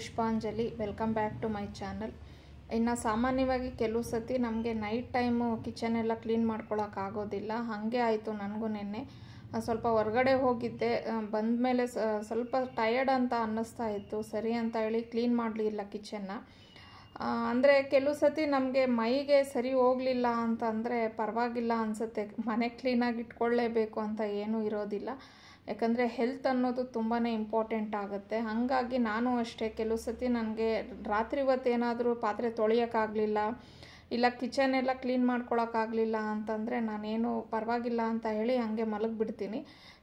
Pushpanjali welcome back to my channel ಇನ್ನು ಸಾಮಾನ್ಯವಾಗಿ ಕೆಲವು ಸತಿ ನಮಗೆ ನೈಟ್ ಟೈಮು ಕಿಚನ್ ಎಲ್ಲ ಕ್ಲೀನ್ ಮಾಡ್ಕೊಳಕ್ಕಾಗೋದಿಲ್ಲ ಹಾಗೆ ಆಯಿತು ನನಗೂ ನಿನ್ನೆ. ಸ್ವಲ್ಪ ಹೊರಗಡೆ ಹೋಗಿದ್ದೆ. ಬಂದ ಮೇಲೆ ಸ್ವಲ್ಪ ಟಯರ್ಡ್ ಅಂತ ಅನ್ನಿಸ್ತಾ ಇತ್ತು. ಸರಿ ಅಂತ ಹೇಳಿ ಕ್ಲೀನ್ ಮಾಡಲಿಲ್ಲ ಕಿಚನ್ನ ಅಂದರೆ ಕೆಲವು ಸತಿ ನಮಗೆ ಮೈಗೆ ಸರಿ ಹೋಗಲಿಲ್ಲ ಅಂತಂದರೆ ಪರವಾಗಿಲ್ಲ ಅನಿಸುತ್ತೆ. ಮನೆ ಕ್ಲೀನಾಗಿ ಇಟ್ಕೊಳ್ಳೇಬೇಕು ಅಂತ ಏನೂ ಇರೋದಿಲ್ಲ. ಯಾಕಂದರೆ ಹೆಲ್ತ್ ಅನ್ನೋದು ತುಂಬಾ ಇಂಪಾರ್ಟೆಂಟ್ ಆಗುತ್ತೆ. ಹಾಗಾಗಿ ನಾನು ಅಷ್ಟೇ ಕೆಲವು ಸತಿ ನನಗೆ ರಾತ್ರಿ ಹೊತ್ತೇನಾದರೂ ಪಾತ್ರೆ ತೊಳೆಯೋಕ್ಕಾಗಲಿಲ್ಲ, ಇಲ್ಲ ಕಿಚನ್ ಎಲ್ಲ ಕ್ಲೀನ್ ಮಾಡ್ಕೊಳಕ್ಕಾಗಲಿಲ್ಲ ಅಂತಂದರೆ ನಾನೇನು ಪರವಾಗಿಲ್ಲ ಅಂತ ಹೇಳಿ ಹಾಗೆ ಮಲಗಿಬಿಡ್ತೀನಿ.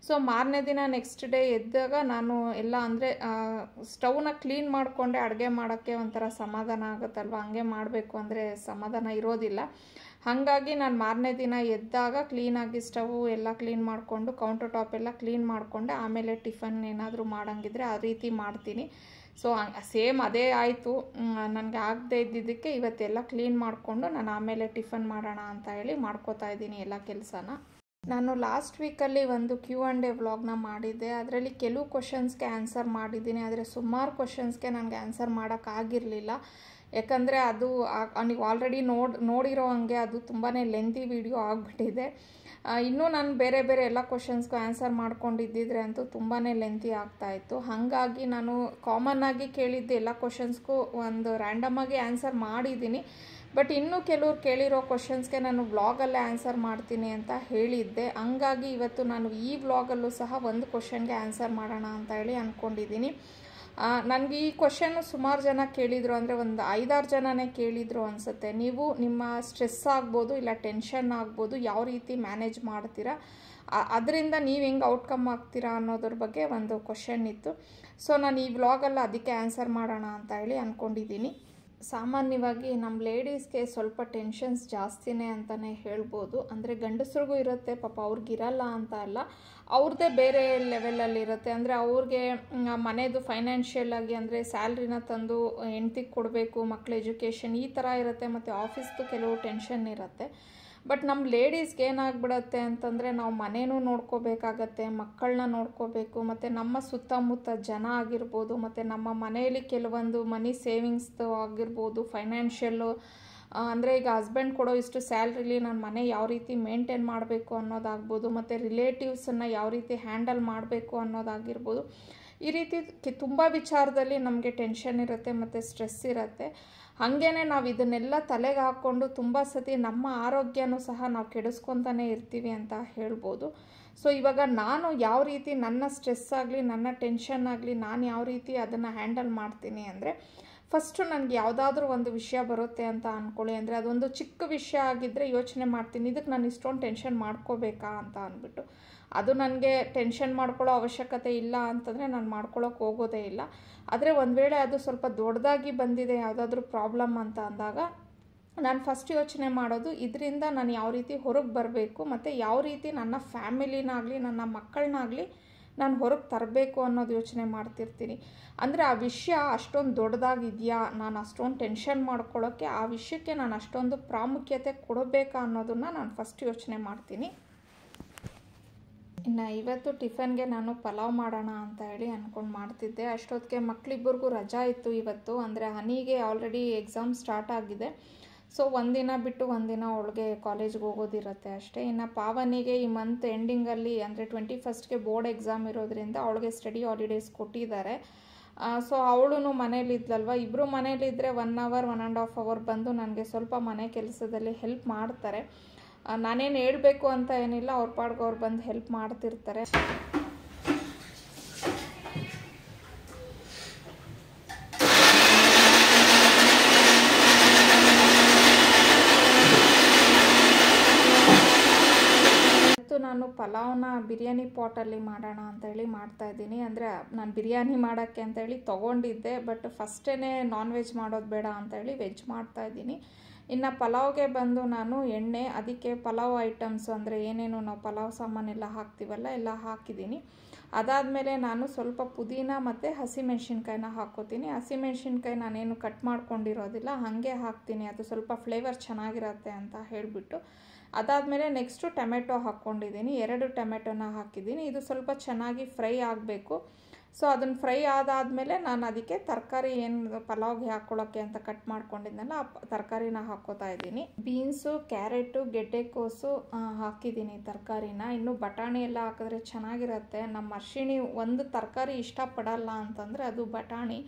ಸೊ ಮಾರನೇ ದಿನ ನೆಕ್ಸ್ಟ್ ಡೇ ಎದ್ದಾಗ ನಾನು ಎಲ್ಲ ಅಂದರೆ ಸ್ಟವ್ನ ಕ್ಲೀನ್ ಮಾಡಿಕೊಂಡೆ ಅಡುಗೆ ಮಾಡೋಕ್ಕೆ ಒಂಥರ ಸಮಾಧಾನ ಆಗುತ್ತಲ್ವ? ಹಂಗೆ ಮಾಡಬೇಕು ಅಂದರೆ ಸಮಾಧಾನ ಇರೋದಿಲ್ಲ. ಹಾಗಾಗಿ ನಾನು ಮಾರನೇ ದಿನ ಎದ್ದಾಗ ಕ್ಲೀನಾಗಿ ಸ್ಟವು ಎಲ್ಲ ಕ್ಲೀನ್ ಮಾಡಿಕೊಂಡು ಕೌಂಟರ್ ಟಾಪ್ ಎಲ್ಲ ಕ್ಲೀನ್ ಮಾಡಿಕೊಂಡೆ, ಆಮೇಲೆ ಟಿಫನ್ ಏನಾದರೂ ಮಾಡೋಂಗಿದ್ರೆ ಆ ರೀತಿ ಮಾಡ್ತೀನಿ. ಸೊ ಸೇಮ್ ಅದೇ ಆಯಿತು. ನನಗೆ ಆಗದೆ ಇದ್ದಿದ್ದಕ್ಕೆ ಇವತ್ತೆಲ್ಲ ಕ್ಲೀನ್ ಮಾಡಿಕೊಂಡು ನಾನು ಆಮೇಲೆ ಟಿಫನ್ ಮಾಡೋಣ ಅಂತ ಹೇಳಿ ಮಾಡ್ಕೋತಾ ಇದ್ದೀನಿ ಎಲ್ಲ ಕೆಲಸನ. ನಾನು ಲಾಸ್ಟ್ ವೀಕಲ್ಲಿ ಒಂದು ಕ್ಯೂ ಆ್ಯಂಡ್ ಎ ವ್ಲಾಗ್ನ ಮಾಡಿದ್ದೆ. ಅದರಲ್ಲಿ ಕೆಲವು ಕ್ವಶನ್ಸ್ಗೆ ಆನ್ಸರ್ ಮಾಡಿದ್ದೀನಿ. ಆದರೆ ಸುಮಾರು ಕ್ವಶನ್ಸ್ಗೆ ನನಗೆ ಆನ್ಸರ್ ಮಾಡೋಕ್ಕಾಗಿರಲಿಲ್ಲ ಯಾಕಂದರೆ ಅದು ನೀವು ಆಲ್ರೆಡಿ ನೋಡ್, ನೋಡಿರೋ ಹಂಗೆ ಅದು ತುಂಬಾ ಲೆಂತಿ ವಿಡಿಯೋ ಆಗಿಬಿಟ್ಟಿದೆ. ಇನ್ನೂ ನಾನು ಬೇರೆ ಬೇರೆ ಎಲ್ಲ ಕ್ವಶನ್ಸ್ಗೂ ಆನ್ಸರ್ ಮಾಡ್ಕೊಂಡಿದ್ದಿದ್ರೆ ಅಂತೂ ತುಂಬಾ ಲೆಂತಿ ಆಗ್ತಾಯಿತ್ತು ಹಾಗಾಗಿ ನಾನು ಕಾಮನ್ ಆಗಿ ಕೇಳಿದ್ದ ಎಲ್ಲ ಕ್ವಶನ್ಸ್ಗೂ ಒಂದು ರ್ಯಾಂಡಮ್ ಆಗಿ ಆನ್ಸರ್ ಮಾಡಿದ್ದೀನಿ. ಬಟ್ ಇನ್ನೂ ಕೆಲವ್ರು ಕೇಳಿರೋ ಕ್ವಶನ್ಸ್ಗೆ ನಾನು ವ್ಲಾಗಲ್ಲೇ ಆನ್ಸರ್ ಮಾಡ್ತೀನಿ ಅಂತ ಹೇಳಿದ್ದೆ. ಹಂಗಾಗಿ ಇವತ್ತು ನಾನು ಈ ವ್ಲಾಗಲ್ಲೂ ಸಹ ಒಂದು ಕ್ವಶನ್ಗೆ ಆನ್ಸರ್ ಮಾಡೋಣ ಅಂತ ಹೇಳಿ ಅಂದ್ಕೊಂಡಿದ್ದೀನಿ ನನಗೆ ಈ ಕ್ವಶನ್ನು ಸುಮಾರು ಜನ ಕೇಳಿದರು, ಅಂದರೆ ಒಂದು ಐದಾರು ಜನನೇ ಕೇಳಿದರು ಅನಿಸುತ್ತೆ. ನೀವು ನಿಮ್ಮ ಸ್ಟ್ರೆಸ್ ಆಗ್ಬೋದು, ಇಲ್ಲ ಟೆನ್ಷನ್ ಆಗ್ಬೋದು, ಯಾವ ರೀತಿ ಮ್ಯಾನೇಜ್ ಮಾಡ್ತೀರಾ? ಅದರಿಂದ ನೀವು ಹೆಂಗೆ ಔಟ್ಕಮ್ ಆಗ್ತೀರಾ ಅನ್ನೋದ್ರ ಬಗ್ಗೆ ಒಂದು ಕ್ವಶನ್ ಇತ್ತು. ಸೊ ನಾನು ಈ ವ್ಲಾಗಲ್ಲಿ ಅದಕ್ಕೆ ಆನ್ಸರ್ ಮಾಡೋಣ ಅಂತ ಹೇಳಿ ಅಂದ್ಕೊಂಡಿದ್ದೀನಿ ಸಾಮಾನ್ಯವಾಗಿ ನಮ್ಮ ಲೇಡೀಸ್ಗೆ ಸ್ವಲ್ಪ ಟೆನ್ಷನ್ಸ್ ಜಾಸ್ತಿನೇ ಅಂತಲೇ ಹೇಳ್ಬೋದು. ಅಂದರೆ ಗಂಡಸ್ರಿಗೂ ಇರುತ್ತೆ, ಪಾಪ ಅವ್ರಿಗಿರಲ್ಲ ಅಂತ ಅಲ್ಲ. ಅವ್ರದ್ದೇ ಬೇರೆ ಲೆವೆಲಲ್ಲಿ ಇರುತ್ತೆ. ಅಂದರೆ ಅವ್ರಿಗೆ ಮನೆಯದು ಫೈನಾನ್ಷಿಯಲ್ ಆಗಿ ಅಂದರೆ ಸ್ಯಾಲ್ರಿನ ತಂದು ಹೆಂಡ್ತಿಗೆ ಕೊಡಬೇಕು, ಮಕ್ಳ ಎಜುಕೇಷನ್ ಈ ಥರ ಇರುತ್ತೆ. ಮತ್ತು ಆಫೀಸ್ದು ಕೆಲವು ಟೆನ್ಷನ್ ಇರುತ್ತೆ. ಬಟ್ ನಮ್ಮ ಲೇಡೀಸ್ಗೆ ಏನಾಗ್ಬಿಡತ್ತೆ ಅಂತಂದರೆ ನಾವು ಮನೇನೂ ನೋಡ್ಕೋಬೇಕಾಗತ್ತೆ ಮಕ್ಕಳನ್ನ ನೋಡ್ಕೋಬೇಕು. ಮತ್ತು ನಮ್ಮ ಸುತ್ತಮುತ್ತ ಜನ ಆಗಿರ್ಬೋದು, ಮತ್ತು ನಮ್ಮ ಮನೆಯಲ್ಲಿ ಕೆಲವೊಂದು ಮನಿ ಸೇವಿಂಗ್ಸ್ದು ಆಗಿರ್ಬೋದು ಫೈನಾನ್ಷಿಯಲ್ಲು ಅಂದರೆ ಈಗ ಹಸ್ಬೆಂಡ್ ಕೊಡೋ ಇಷ್ಟು ಸ್ಯಾಲ್ರಿಲಿ ನಾನು ಮನೆ ಯಾವ ರೀತಿ ಮೇಂಟೈನ್ ಮಾಡಬೇಕು ಅನ್ನೋದಾಗ್ಬೋದು, ಮತ್ತು ರಿಲೇಟಿವ್ಸನ್ನು ಯಾವ ರೀತಿ ಹ್ಯಾಂಡಲ್ ಮಾಡಬೇಕು ಅನ್ನೋದಾಗಿರ್ಬೋದು, ಈ ರೀತಿ ತುಂಬ ವಿಚಾರದಲ್ಲಿ ನಮಗೆ ಟೆನ್ಷನ್ ಇರುತ್ತೆ ಮತ್ತು ಸ್ಟ್ರೆಸ್ ಇರುತ್ತೆ. ಹಾಗೇ ನಾವು ಇದನ್ನೆಲ್ಲ ತಲೆಗೆ ಹಾಕ್ಕೊಂಡು ತುಂಬ ಸತಿ ನಮ್ಮ ಆರೋಗ್ಯನೂ ಸಹ ನಾವು ಕೆಡಿಸ್ಕೊತಾನೆ ಇರ್ತೀವಿ ಅಂತ ಹೇಳ್ಬೋದು. ಸೊ ಇವಾಗ ನಾನು ಯಾವ ರೀತಿ ನನ್ನ ಸ್ಟ್ರೆಸ್ ಆಗಲಿ, ನನ್ನ ಟೆನ್ಷನ್ ಆಗಲಿ, ನಾನು ಯಾವ ರೀತಿ ಅದನ್ನು ಹ್ಯಾಂಡಲ್ ಮಾಡ್ತೀನಿ ಅಂದರೆ ಫಸ್ಟು ನನಗೆ ಯಾವುದಾದ್ರೂ ಒಂದು ವಿಷಯ ಬರುತ್ತೆ ಅಂತ ಅಂದ್ಕೊಳ್ಳಿ ಅಂದರೆ ಅದೊಂದು ಚಿಕ್ಕ ವಿಷಯ ಆಗಿದ್ದರೆ ಯೋಚನೆ ಮಾಡ್ತೀನಿ, ಇದಕ್ಕೆ ನಾನು ಇಷ್ಟೊಂದು ಟೆನ್ಷನ್ ಮಾಡ್ಕೋಬೇಕಾ ಅಂತ ಅಂದ್ಬಿಟ್ಟು. ಅದು ನನಗೆ ಟೆನ್ಷನ್ ಮಾಡ್ಕೊಳ್ಳೋ ಅವಶ್ಯಕತೆ ಇಲ್ಲ ಅಂತಂದರೆ ನಾನು ಮಾಡ್ಕೊಳ್ಳೋಕೆ ಹೋಗೋದೇ ಇಲ್ಲ. ಆದರೆ ಒಂದು ವೇಳೆ ಅದು ಸ್ವಲ್ಪ ದೊಡ್ಡದಾಗಿ ಬಂದಿದೆ, ಯಾವುದಾದ್ರೂ ಪ್ರಾಬ್ಲಮ್ ಅಂತ ಅಂದಾಗ ನಾನು ಫಸ್ಟ್ ಯೋಚನೆ ಮಾಡೋದು ಇದರಿಂದ ನಾನು ಯಾವ ರೀತಿ ಹೊರಗೆ ಬರಬೇಕು, ಮತ್ತು ಯಾವ ರೀತಿ ನನ್ನ ಫ್ಯಾಮಿಲಿನಾಗಲಿ ನನ್ನ ಮಕ್ಕಳನ್ನಾಗಲಿ ನಾನು ಹೊರಗೆ ತರಬೇಕು ಅನ್ನೋದು ಯೋಚನೆ ಮಾಡ್ತಿರ್ತೀನಿ. ಅಂದರೆ ಆ ವಿಷಯ ಅಷ್ಟೊಂದು ದೊಡ್ಡದಾಗಿದೆಯಾ? ನಾನು ಅಷ್ಟೊಂದು ಟೆನ್ಷನ್ ಮಾಡ್ಕೊಳ್ಳೋಕ್ಕೆ ಆ ವಿಷಯಕ್ಕೆ ನಾನು ಅಷ್ಟೊಂದು ಪ್ರಾಮುಖ್ಯತೆ ಕೊಡಬೇಕಾ ಅನ್ನೋದನ್ನು ನಾನು ಫಸ್ಟ್ ಯೋಚನೆ ಮಾಡ್ತೀನಿ. ಇನ್ನು ಇವತ್ತು ಟಿಫನ್ಗೆ ನಾನು ಪಲಾವ್ ಮಾಡೋಣ ಅಂತ ಹೇಳಿ ಅಂದ್ಕೊಂಡು ಮಾಡ್ತಿದ್ದೆ. ಅಷ್ಟೊತ್ತಿಗೆ ಮಕ್ಕಳಿಬ್ಬರಿಗೂ ರಜಾ ಇತ್ತು ಇವತ್ತು. ಅಂದರೆ ಹನಿಗೆ ಆಲ್ರೆಡಿ ಎಕ್ಸಾಮ್ ಸ್ಟಾರ್ಟ್ ಆಗಿದೆ. ಸೊ ಒಂದಿನ ಬಿಟ್ಟು ಒಂದಿನ ಅವಳಿಗೆ ಕಾಲೇಜ್ಗೆ ಹೋಗೋದಿರುತ್ತೆ ಅಷ್ಟೇ. ಇನ್ನು ಪಾವನಿಗೆ ಈ ಮಂತ್ ಎಂಡಿಂಗಲ್ಲಿ ಅಂದರೆ ಟ್ವೆಂಟಿ ಫಸ್ಟ್ಗೆ ಬೋರ್ಡ್ ಎಕ್ಸಾಮ್ ಇರೋದ್ರಿಂದ ಅವಳಿಗೆ ಸ್ಟಡಿ ಹಾಲಿಡೇಸ್ ಕೊಟ್ಟಿದ್ದಾರೆ. ಸೊ ಅವಳು ಮನೇಲಿದ್ಲಲ್ವ ಇಬ್ಬರು ಮನೇಲಿದ್ದರೆ one hour one and half hour ಬಂದು ನನಗೆ ಸ್ವಲ್ಪ ಮನೆ ಕೆಲಸದಲ್ಲಿ ಹೆಲ್ಪ್ ಮಾಡ್ತಾರೆ. ನಾನೇನು ಹೇಳಬೇಕು ಅಂತ ಏನಿಲ್ಲ, ಅವ್ರ ಪಾಡ್ಗೆ ಅವ್ರು ಬಂದು ಹೆಲ್ಪ್ ಮಾಡ್ತಿರ್ತಾರೆ ಇವತ್ತು ನಾನು ಪಲಾವ್ನ ಬಿರಿಯಾನಿ ಪಾಟಲ್ಲಿ ಮಾಡೋಣ ಅಂತೇಳಿ ಮಾಡ್ತಾ ಇದ್ದೀನಿ. ಅಂದರೆ ನಾನು ಬಿರಿಯಾನಿ ಮಾಡೋಕ್ಕೆ ಅಂತೇಳಿ ತೊಗೊಂಡಿದ್ದೆ ಬಟ್ ಫಸ್ಟೇ ನಾನ್ ವೆಜ್ ಮಾಡೋದು ಬೇಡ ಅಂತೇಳಿ ವೆಜ್ ಮಾಡ್ತಾ ಇದ್ದೀನಿ. ಇನ್ನು ಪಲಾವ್ಗೆ ಬಂದು ನಾನು ಎಣ್ಣೆ, ಅದಕ್ಕೆ ಪಲಾವ್ ಐಟಮ್ಸ್ ಅಂದರೆ ಏನೇನು ನಾವು ಪಲಾವ್ ಸಾಮಾನೆಲ್ಲ ಹಾಕ್ತೀವಲ್ಲ, ಎಲ್ಲ ಹಾಕಿದ್ದೀನಿ. ಅದಾದಮೇಲೆ ನಾನು ಸ್ವಲ್ಪ ಪುದೀನ ಮತ್ತು ಹಸಿಮೆಣ್ಸಿನ್ಕಾಯಿನ ಹಾಕ್ಕೋತೀನಿ ಹಸಿಮೆಣ್ಸಿನ್ಕಾಯಿ ನಾನೇನು ಕಟ್ ಮಾಡ್ಕೊಂಡಿರೋದಿಲ್ಲ, ಹಾಗೆ ಹಾಕ್ತೀನಿ. ಅದು ಸ್ವಲ್ಪ ಫ್ಲೇವರ್ ಚೆನ್ನಾಗಿರತ್ತೆ ಅಂತ ಹೇಳಿಬಿಟ್ಟು. ಅದಾದಮೇಲೆ ನೆಕ್ಸ್ಟು ಟೊಮೆಟೊ ಹಾಕ್ಕೊಂಡಿದ್ದೀನಿ. ಎರಡು ಟೊಮೆಟೊನ ಹಾಕಿದ್ದೀನಿ. ಇದು ಸ್ವಲ್ಪ ಚೆನ್ನಾಗಿ ಫ್ರೈ ಆಗಬೇಕು. ಸೊ ಅದನ್ನು ಫ್ರೈ ಆದಾದಮೇಲೆ ನಾನು ಅದಕ್ಕೆ ತರಕಾರಿ ಏನು ಪಲಾವ್ಗೆ ಹಾಕ್ಕೊಳ್ಳೋಕ್ಕೆ ಅಂತ ಕಟ್ ಮಾಡ್ಕೊಂಡಿದ್ನಲ್ಲ ಆ ತರಕಾರಿನ ಹಾಕ್ಕೋತಾ ಇದ್ದೀನಿ. ಬೀನ್ಸು, ಕ್ಯಾರೆಟು, ಗೆಡ್ಡೆಕೋಸು ಹಾಕಿದ್ದೀನಿ ತರಕಾರಿನ. ಇನ್ನು ಬಟಾಣಿ ಎಲ್ಲ ಹಾಕಿದ್ರೆ ಚೆನ್ನಾಗಿರುತ್ತೆ. ನಮ್ಮ ಅರ್ಶಿಣಿ ಒಂದು ತರಕಾರಿ ಇಷ್ಟಪಡಲ್ಲ ಅಂತಂದರೆ ಅದು ಬಟಾಣಿ.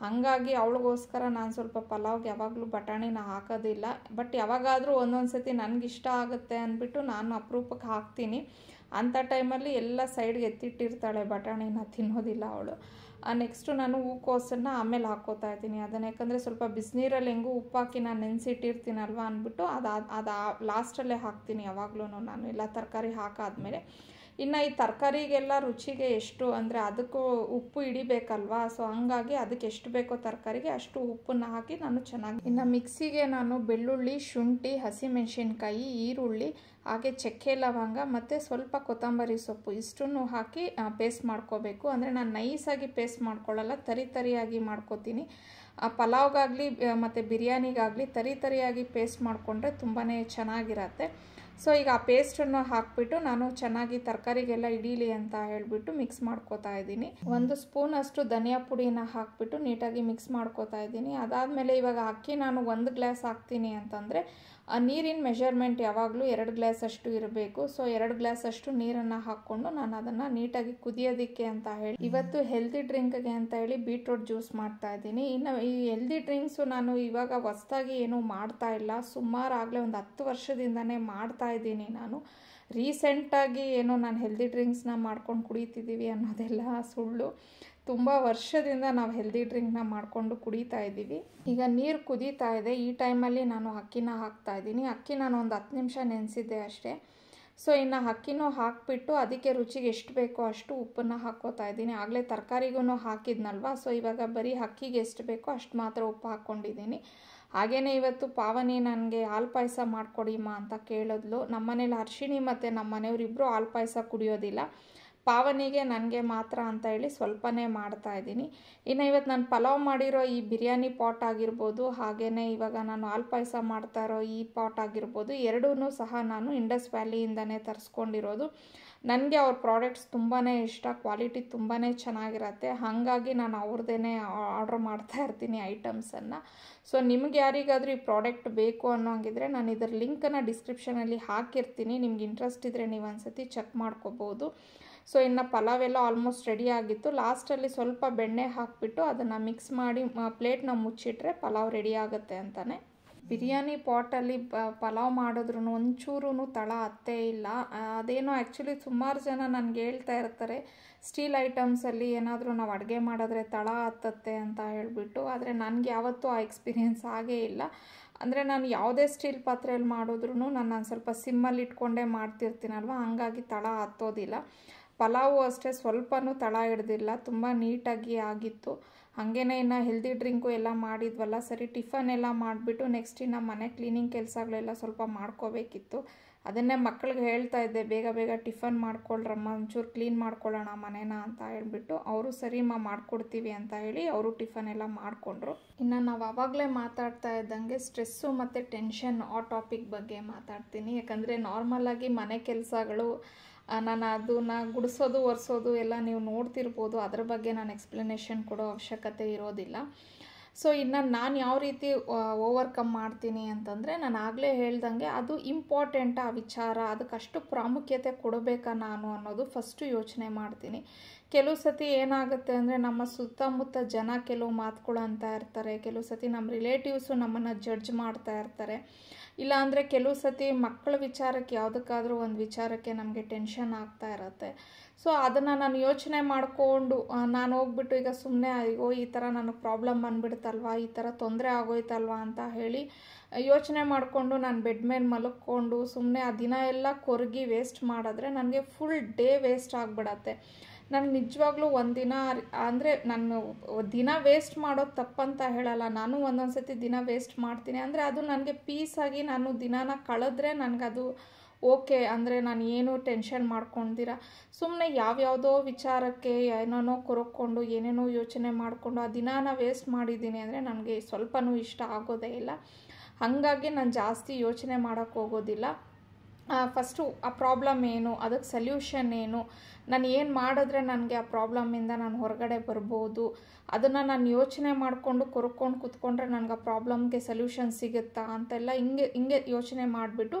ಹಾಗಾಗಿ ಅವಳಿಗೋಸ್ಕರ ನಾನು ಸ್ವಲ್ಪ ಪಲಾವ್ಗೆ ಯಾವಾಗಲೂ ಬಟಾಣಿನ ಹಾಕೋದಿಲ್ಲ. ಬಟ್ ಯಾವಾಗಾದರೂ ಒಂದೊಂದು ಸತಿ ನನಗಿಷ್ಟ ಆಗುತ್ತೆ ಅಂದ್ಬಿಟ್ಟು ನಾನು ಅಪರೂಪಕ್ಕೆ ಹಾಕ್ತೀನಿ. ಅಂಥ ಟೈಮಲ್ಲಿ ಎಲ್ಲ ಸೈಡ್ಗೆ ಎತ್ತಿಟ್ಟಿರ್ತಾಳೆ ಬಟಾಣಿನ ತಿನ್ನೋದಿಲ್ಲ ಅವಳು. ನೆಕ್ಸ್ಟು ನಾನು ಹೂಕೋಸನ್ನು ಆಮೇಲೆ ಹಾಕ್ಕೋತಾ ಇದ್ದೀನಿ. ಅದನ್ನು ಯಾಕಂದರೆ ಸ್ವಲ್ಪ ಬಿಸಿನೀರಲ್ಲಿ ಹೆಂಗೂ ಹಾಕಿ ನಾನು ನೆನೆಸಿಟ್ಟಿರ್ತೀನಲ್ವ ಅಂದ್ಬಿಟ್ಟು ಅದು ಅದು ಲಾಸ್ಟಲ್ಲೇ ಹಾಕ್ತೀನಿ ಯಾವಾಗಲೂ ನಾನು. ಎಲ್ಲ ತರಕಾರಿ ಹಾಕಾದ್ಮೇಲೆ. ಇನ್ನು ಈ ತರಕಾರಿಗೆಲ್ಲ ರುಚಿಗೆ ಎಷ್ಟು, ಅಂದರೆ ಅದಕ್ಕೂ ಉಪ್ಪು ಹಿಡಿಬೇಕಲ್ವಾ? ಸೊ ಹಂಗಾಗಿ ಅದಕ್ಕೆ ಎಷ್ಟು ಬೇಕೋ ತರಕಾರಿಗೆ ಅಷ್ಟು ಉಪ್ಪನ್ನು ಹಾಕಿ ನಾನು ಚೆನ್ನಾಗಿ ಇನ್ನು ಮಿಕ್ಸಿಗೆ ನಾನು ಬೆಳ್ಳುಳ್ಳಿ, ಶುಂಠಿ, ಹಸಿಮೆಣಸಿನ್ಕಾಯಿ, ಈರುಳ್ಳಿ, ಹಾಗೆ ಚಕ್ಕೆ ಲವಂಗ ಮತ್ತು ಸ್ವಲ್ಪ ಕೊತ್ತಂಬರಿ ಸೊಪ್ಪು ಇಷ್ಟನ್ನು ಹಾಕಿ ಪೇಸ್ಟ್ ಮಾಡ್ಕೋಬೇಕು. ಅಂದರೆ ನಾನು ನೈಸಾಗಿ ಪೇಸ್ಟ್ ಮಾಡ್ಕೊಳ್ಳಲ್ಲ, ತರಿ ತರಿಯಾಗಿ ಮಾಡ್ಕೋತೀನಿ. ಪಲಾವ್ಗಾಗಲಿ ಮತ್ತು ಬಿರಿಯಾನಿಗಾಗಲಿ ತರಿ ತರಿಯಾಗಿ ಪೇಸ್ಟ್ ಮಾಡಿಕೊಂಡ್ರೆ ತುಂಬಾ ಚೆನ್ನಾಗಿರತ್ತೆ. ಸೊ ಈಗ ಆ ಪೇಸ್ಟನ್ನು ಹಾಕ್ಬಿಟ್ಟು ನಾನು ಚೆನ್ನಾಗಿ ತರಕಾರಿಗೆಲ್ಲ ಹಿಡೀಲಿ ಅಂತ ಹೇಳಿಬಿಟ್ಟು ಮಿಕ್ಸ್ ಮಾಡ್ಕೋತಾ ಇದ್ದೀನಿ. ಒಂದು ಸ್ಪೂನ್ ಅಷ್ಟು ಧನಿಯಾ ಪುಡಿನ ಹಾಕ್ಬಿಟ್ಟು ನೀಟಾಗಿ ಮಿಕ್ಸ್ ಮಾಡ್ಕೋತಾ ಇದ್ದೀನಿ. ಅದಾದಮೇಲೆ ಇವಾಗ ಅಕ್ಕಿ ನಾನು ಒಂದು ಗ್ಲಾಸ್ ಹಾಕ್ತೀನಿ ಅಂತಂದರೆ ನೀರಿನ ಮೆಷರ್ಮೆಂಟ್ ಯಾವಾಗಲೂ ಎರಡು ಗ್ಲಾಸ್ ಅಷ್ಟು ಇರಬೇಕು. ಸೊ ಎರಡು ಗ್ಲಾಸ್ ಅಷ್ಟು ನೀರನ್ನು ಹಾಕ್ಕೊಂಡು ನಾನು ಅದನ್ನು ನೀಟಾಗಿ ಕುದಿಯೋದಕ್ಕೆ ಅಂತ ಹೇಳಿ, ಇವತ್ತು ಹೆಲ್ದಿ ಡ್ರಿಂಕ್ಗೆ ಅಂತ ಹೇಳಿ ಬೀಟ್ರೂಟ್ ಜ್ಯೂಸ್ ಮಾಡ್ತಾ ಇದ್ದೀನಿ. ಇನ್ನು ಈ ಹೆಲ್ದಿ ಡ್ರಿಂಕ್ಸು ನಾನು ಇವಾಗ ಹೊಸ್ದಾಗಿ ಏನೂ ಮಾಡ್ತಾ ಇಲ್ಲ. ಸುಮಾರು ಆಗಲೇ ಒಂದು ಹತ್ತು ವರ್ಷದಿಂದನೇ ಮಾಡ್ತಾ ಇದ್ದೀನಿ ನಾನು. ರೀಸೆಂಟಾಗಿ ಏನೋ ನಾನು ಹೆಲ್ದಿ ಡ್ರಿಂಕ್ಸ್ನ ಮಾಡ್ಕೊಂಡು ಕುಡಿತಿದ್ದೀವಿ ಅನ್ನೋದೆಲ್ಲ ಸುಳ್ಳು. ತುಂಬ ವರ್ಷದಿಂದ ನಾವು ಹೆಲ್ದಿ ಡ್ರಿಂಕ್ನ ಮಾಡಿಕೊಂಡು ಕುಡಿತಾ ಇದ್ದೀವಿ. ಈಗ ನೀರು ಕುದೀತಾ ಇದೆ. ಈ ಟೈಮಲ್ಲಿ ನಾನು ಅಕ್ಕಿನ ಹಾಕ್ತಾ ಇದ್ದೀನಿ. ಅಕ್ಕಿ ನಾನು ಒಂದು ಹತ್ತು ನಿಮಿಷ ನೆನೆಸಿದ್ದೆ ಅಷ್ಟೇ. ಸೊ ಇನ್ನು ಅಕ್ಕಿನೂ ಹಾಕಿಬಿಟ್ಟು ಅದಕ್ಕೆ ರುಚಿಗೆ ಎಷ್ಟು ಬೇಕೋ ಅಷ್ಟು ಉಪ್ಪನ್ನು ಹಾಕೋತಾ ಇದ್ದೀನಿ. ಆಗಲೇ ತರಕಾರಿಗೂ ಹಾಕಿದ್ನಲ್ವ? ಸೊ ಇವಾಗ ಬರೀ ಅಕ್ಕಿಗೆ ಎಷ್ಟು ಬೇಕೋ ಅಷ್ಟು ಮಾತ್ರ ಉಪ್ಪು ಹಾಕ್ಕೊಂಡಿದ್ದೀನಿ ಹಾಗೆಯೇ ಇವತ್ತು ಪಾವನಿ ನನಗೆ ಹಾಲು ಪಾಯಸ ಮಾಡಿಕೊಡಿಮ್ಮ ಅಂತ ಕೇಳಿದ್ಲು. ನಮ್ಮನೇಲಿ ಅರ್ಶಿಣಿ ಮತ್ತು ನಮ್ಮ ಮನೆಯವರಿಬ್ಬರು ಹಾಲು ಪಾಯಸ ಕುಡಿಯೋದಿಲ್ಲ. ಪಾವನಿಗೆ ನನಗೆ ಮಾತ್ರ ಅಂತ ಹೇಳಿ ಸ್ವಲ್ಪನೇ ಮಾಡ್ತಾ ಇದ್ದೀನಿ. ಇನ್ನು ಇವತ್ತು ನಾನು ಪಲಾವ್ ಮಾಡಿರೋ ಈ ಬಿರಿಯಾನಿ ಪಾಟ್ ಆಗಿರ್ಬೋದು ಹಾಗೆಯೇ ಇವಾಗ ನಾನು ಹಾಲು ಪಾಯಸ ಮಾಡ್ತಾ ಇರೋ ಈ ಪಾಟ್ ಆಗಿರ್ಬೋದು ಎರಡೂ ಸಹ ನಾನು ಇಂಡಸ್ ವ್ಯಾಲಿಯಿಂದನೇ ತರಿಸ್ಕೊಂಡಿರೋದು. ನನಗೆ ಅವ್ರ ಪ್ರಾಡಕ್ಟ್ಸ್ ತುಂಬಾ ಇಷ್ಟ, ಕ್ವಾಲಿಟಿ ತುಂಬಾ ಚೆನ್ನಾಗಿರತ್ತೆ. ಹಾಗಾಗಿ ನಾನು ಅವ್ರದ್ದೇ ಆರ್ಡ್ರ್ ಮಾಡ್ತಾ ಇರ್ತೀನಿ ಐಟಮ್ಸನ್ನು. ಸೊ, ನಿಮ್ಗೆ ಯಾರಿಗಾದರೂ ಈ ಪ್ರಾಡಕ್ಟ್ ಬೇಕು ಅನ್ನೋಂಗಿದ್ರೆ ನಾನು ಇದರ ಲಿಂಕನ್ನು ಡಿಸ್ಕ್ರಿಪ್ಷನಲ್ಲಿ ಹಾಕಿರ್ತೀನಿ. ನಿಮ್ಗೆ ಇಂಟ್ರೆಸ್ಟ್ ಇದ್ದರೆ ನೀವು ಒಂದು ಸತಿ ಚೆಕ್ ಮಾಡ್ಕೋಬೋದು. ಸೊ ಇನ್ನು ಪಲಾವ್ ಎಲ್ಲ ಆಲ್ಮೋಸ್ಟ್ ರೆಡಿ ಆಗಿತ್ತು. ಲಾಸ್ಟಲ್ಲಿ ಸ್ವಲ್ಪ ಬೆಣ್ಣೆ ಹಾಕಿಬಿಟ್ಟು ಅದನ್ನು ಮಿಕ್ಸ್ ಮಾಡಿ ಪ್ಲೇಟ್ನ ಮುಚ್ಚಿಟ್ರೆ ಪಲಾವ್ ರೆಡಿ ಆಗುತ್ತೆ ಅಂತಲೇ ಬಿರಿಯಾನಿ ಪಾಟಲ್ಲಿ ಪಲಾವ್ ಮಾಡಿದ್ರು ಒಂಚೂರು ತಳ ಹತ್ತೇ ಇಲ್ಲ. ಅದೇನೋ ಆ್ಯಕ್ಚುಲಿ ಸುಮಾರು ಜನ ನನಗೆ ಹೇಳ್ತಾ ಇರ್ತಾರೆ ಸ್ಟೀಲ್ ಐಟಮ್ಸಲ್ಲಿ ಏನಾದರೂ ನಾವು ಅಡುಗೆ ಮಾಡಿದ್ರೆ ತಳ ಹತ್ತತ್ತೆ ಅಂತ ಹೇಳಿಬಿಟ್ಟು. ಆದರೆ ನನಗೆ ಯಾವತ್ತೂ ಆ ಎಕ್ಸ್ಪೀರಿಯೆನ್ಸ್ ಆಗೇ ಇಲ್ಲ. ಅಂದರೆ ನಾನು ಯಾವುದೇ ಸ್ಟೀಲ್ ಪಾತ್ರೆಯಲ್ಲಿ ಮಾಡಿದ್ರೂ ನಾನು ಸ್ವಲ್ಪ ಸಿಮ್ಮಲ್ಲಿ ಇಟ್ಕೊಂಡೇ ಮಾಡ್ತಿರ್ತೀನಲ್ವ? ಹಾಗಾಗಿ ತಳ ಹತ್ತೋದಿಲ್ಲ ಪಲಾವು ಅಷ್ಟೇ ಸ್ವಲ್ಪನೂ ತಳ ಹಿಡ್ದಿಲ್ಲ, ತುಂಬ ನೀಟಾಗಿ ಆಗಿತ್ತು. ಹಾಗೇನೆ ಇನ್ನು ಹೆಲ್ದಿ ಡ್ರಿಂಕು ಎಲ್ಲ ಮಾಡಿದ್ವಲ್ಲ, ಸರಿ ಟಿಫನ್ ಎಲ್ಲ ಮಾಡಿಬಿಟ್ಟು ನೆಕ್ಸ್ಟ್ ಇನ್ನು ಮನೆ ಕ್ಲೀನಿಂಗ್ ಕೆಲಸಗಳೆಲ್ಲ ಸ್ವಲ್ಪ ಮಾಡ್ಕೋಬೇಕಿತ್ತು. ಅದನ್ನೇ ಮಕ್ಕಳಿಗೆ ಹೇಳ್ತಾ ಇದ್ದೆ, ಬೇಗ ಬೇಗ ಟಿಫನ್ ಮಾಡ್ಕೊಳ್ರಮ್ಮ, ಒಂಚೂರು ಕ್ಲೀನ್ ಮಾಡ್ಕೊಳ್ಳೋಣ ಮನೇನ ಅಂತ ಹೇಳ್ಬಿಟ್ಟು. ಅವರು ಸರಿಮ್ಮ ಮಾಡ್ಕೊಡ್ತೀವಿ ಅಂತ ಹೇಳಿ ಅವರು ಟಿಫನ್ ಎಲ್ಲ ಮಾಡಿಕೊಂಡ್ರು. ಇನ್ನು ನಾವು ಆವಾಗಲೇ ಮಾತಾಡ್ತಾ ಇದ್ದಂಗೆ ಸ್ಟ್ರೆಸ್ಸು ಮತ್ತು ಟೆನ್ಷನ್ ಆ ಟಾಪಿಕ್ ಬಗ್ಗೆ ಮಾತಾಡ್ತೀನಿ. ಯಾಕಂದರೆ ನಾರ್ಮಲಾಗಿ ಮನೆ ಕೆಲಸಗಳು ನಾನು ಅದನ್ನ ಗುಡಿಸೋದು, ಒರೆಸೋದು ಎಲ್ಲ ನೀವು ನೋಡ್ತಿರ್ಬೋದು. ಅದ್ರ ಬಗ್ಗೆ ನಾನು ಎಕ್ಸ್ಪ್ಲನೇಷನ್ ಕೊಡೋ ಅವಶ್ಯಕತೆ ಇರೋದಿಲ್ಲ. ಸೊ ಇನ್ನು ನಾನು ಯಾವ ರೀತಿ ಓವರ್ಕಮ್ ಮಾಡ್ತೀನಿ ಅಂತಂದರೆ ನಾನು ಆಗಲೇ ಹೇಳ್ದಂಗೆ ಅದು ಇಂಪಾರ್ಟೆಂಟ್ ಆ ವಿಚಾರ. ಅದಕ್ಕಷ್ಟು ಪ್ರಾಮುಖ್ಯತೆ ಕೊಡಬೇಕಾ ನಾನು ಅನ್ನೋದು ಫಸ್ಟು ಯೋಚನೆ ಮಾಡ್ತೀನಿ. ಕೆಲವು ಸತಿ ಏನಾಗುತ್ತೆ ಅಂದರೆ ನಮ್ಮ ಸುತ್ತಮುತ್ತ ಜನ ಕೆಲವು ಮಾತುಗಳು ಅಂತ ಇರ್ತಾರೆ. ಕೆಲವು ಸತಿ ನಮ್ಮ ರಿಲೇಟಿವ್ಸು ನಮ್ಮನ್ನು ಜಡ್ಜ್ ಮಾಡ್ತಾ ಇರ್ತಾರೆ. ಇಲ್ಲಾಂದರೆ ಕೆಲವು ಸತಿ ಮಕ್ಕಳ ವಿಚಾರಕ್ಕೆ ಯಾವುದಕ್ಕಾದ್ರೂ ಒಂದು ವಿಚಾರಕ್ಕೆ ನಮಗೆ ಟೆನ್ಷನ್ ಆಗ್ತಾ ಇರತ್ತೆ. ಸೊ ಅದನ್ನು ನಾನು ಯೋಚನೆ ಮಾಡಿಕೊಂಡು ನಾನು ಹೋಗ್ಬಿಟ್ಟು ಈಗ ಸುಮ್ಮನೆ ಅಯ್ಯೋ, ಈ ಥರ ನನಗೆ ಪ್ರಾಬ್ಲಮ್ ಬಂದ್ಬಿಡ್ತಲ್ವಾ, ಈ ಥರ ತೊಂದರೆ ಆಗೋಯ್ತಲ್ವಾ ಅಂತ ಹೇಳಿ ಯೋಚನೆ ಮಾಡಿಕೊಂಡು ನಾನು ಬೆಡ್ ಮೇಲೆ ಮಲಕ್ಕೊಂಡು ಸುಮ್ಮನೆ ಆ ದಿನ ಎಲ್ಲ ಕೊರಗಿ ವೇಸ್ಟ್ ಮಾಡಿದ್ರೆ ನನಗೆ ಫುಲ್ ಡೇ ವೇಸ್ಟ್ ಆಗಿಬಿಡತ್ತೆ. ನನಗೆ ನಿಜವಾಗ್ಲೂ ಒಂದಿನ ಅಂದರೆ ನಾನು ದಿನ ವೇಸ್ಟ್ ಮಾಡೋದು ತಪ್ಪಂತ ಹೇಳಲ್ಲ. ನಾನು ಒಂದೊಂದು ಸತಿ ದಿನ ವೇಸ್ಟ್ ಮಾಡ್ತೀನಿ. ಅಂದರೆ ಅದು ನನಗೆ ಪೀಸಾಗಿ ನಾನು ದಿನಾನ ಕಳೆದ್ರೆ ನನಗದು ಓಕೆ ಅಂದರೆ ನಾನು ಏನು ಟೆನ್ಷನ್ ಮಾಡ್ಕೊಂಡಿರ ಸುಮ್ಮನೆ ಯಾವ್ಯಾವುದೋ ವಿಚಾರಕ್ಕೆ ಏನೇನೋ ಕೊರಕೊಂಡು, ಏನೇನೋ ಯೋಚನೆ ಮಾಡಿಕೊಂಡು ಆ ದಿನಾನ ವೇಸ್ಟ್ ಮಾಡಿದ್ದೀನಿ ಅಂದರೆ ನನಗೆ ಸ್ವಲ್ಪನೂ ಇಷ್ಟ ಆಗೋದೇ ಇಲ್ಲ. ಹಾಗಾಗಿ ನಾನು ಜಾಸ್ತಿ ಯೋಚನೆ ಮಾಡೋಕ್ಕೆ ಹೋಗೋದಿಲ್ಲ. ಫಸ್ಟು ಆ ಪ್ರಾಬ್ಲಮ್ ಏನು, ಅದಕ್ಕೆ ಸಲ್ಯೂಷನ್ ಏನು, ನಾನು ಏನು ಮಾಡಿದ್ರೆ ನನಗೆ ಆ ಪ್ರಾಬ್ಲಮ್ಮಿಂದ ನಾನು ಹೊರಗಡೆ ಬರ್ಬೋದು, ಅದನ್ನು ನಾನು ಯೋಚನೆ ಮಾಡಿಕೊಂಡು ಕೊರ್ಕೊಂಡು ಕೂತ್ಕೊಂಡ್ರೆ ನನಗೆ ಆ ಪ್ರಾಬ್ಲಮ್ಗೆ ಸಲ್ಯೂಷನ್ ಸಿಗುತ್ತಾ ಅಂತೆಲ್ಲ ಹಿಂಗೆ ಹಿಂಗೆ ಯೋಚನೆ ಮಾಡಿಬಿಟ್ಟು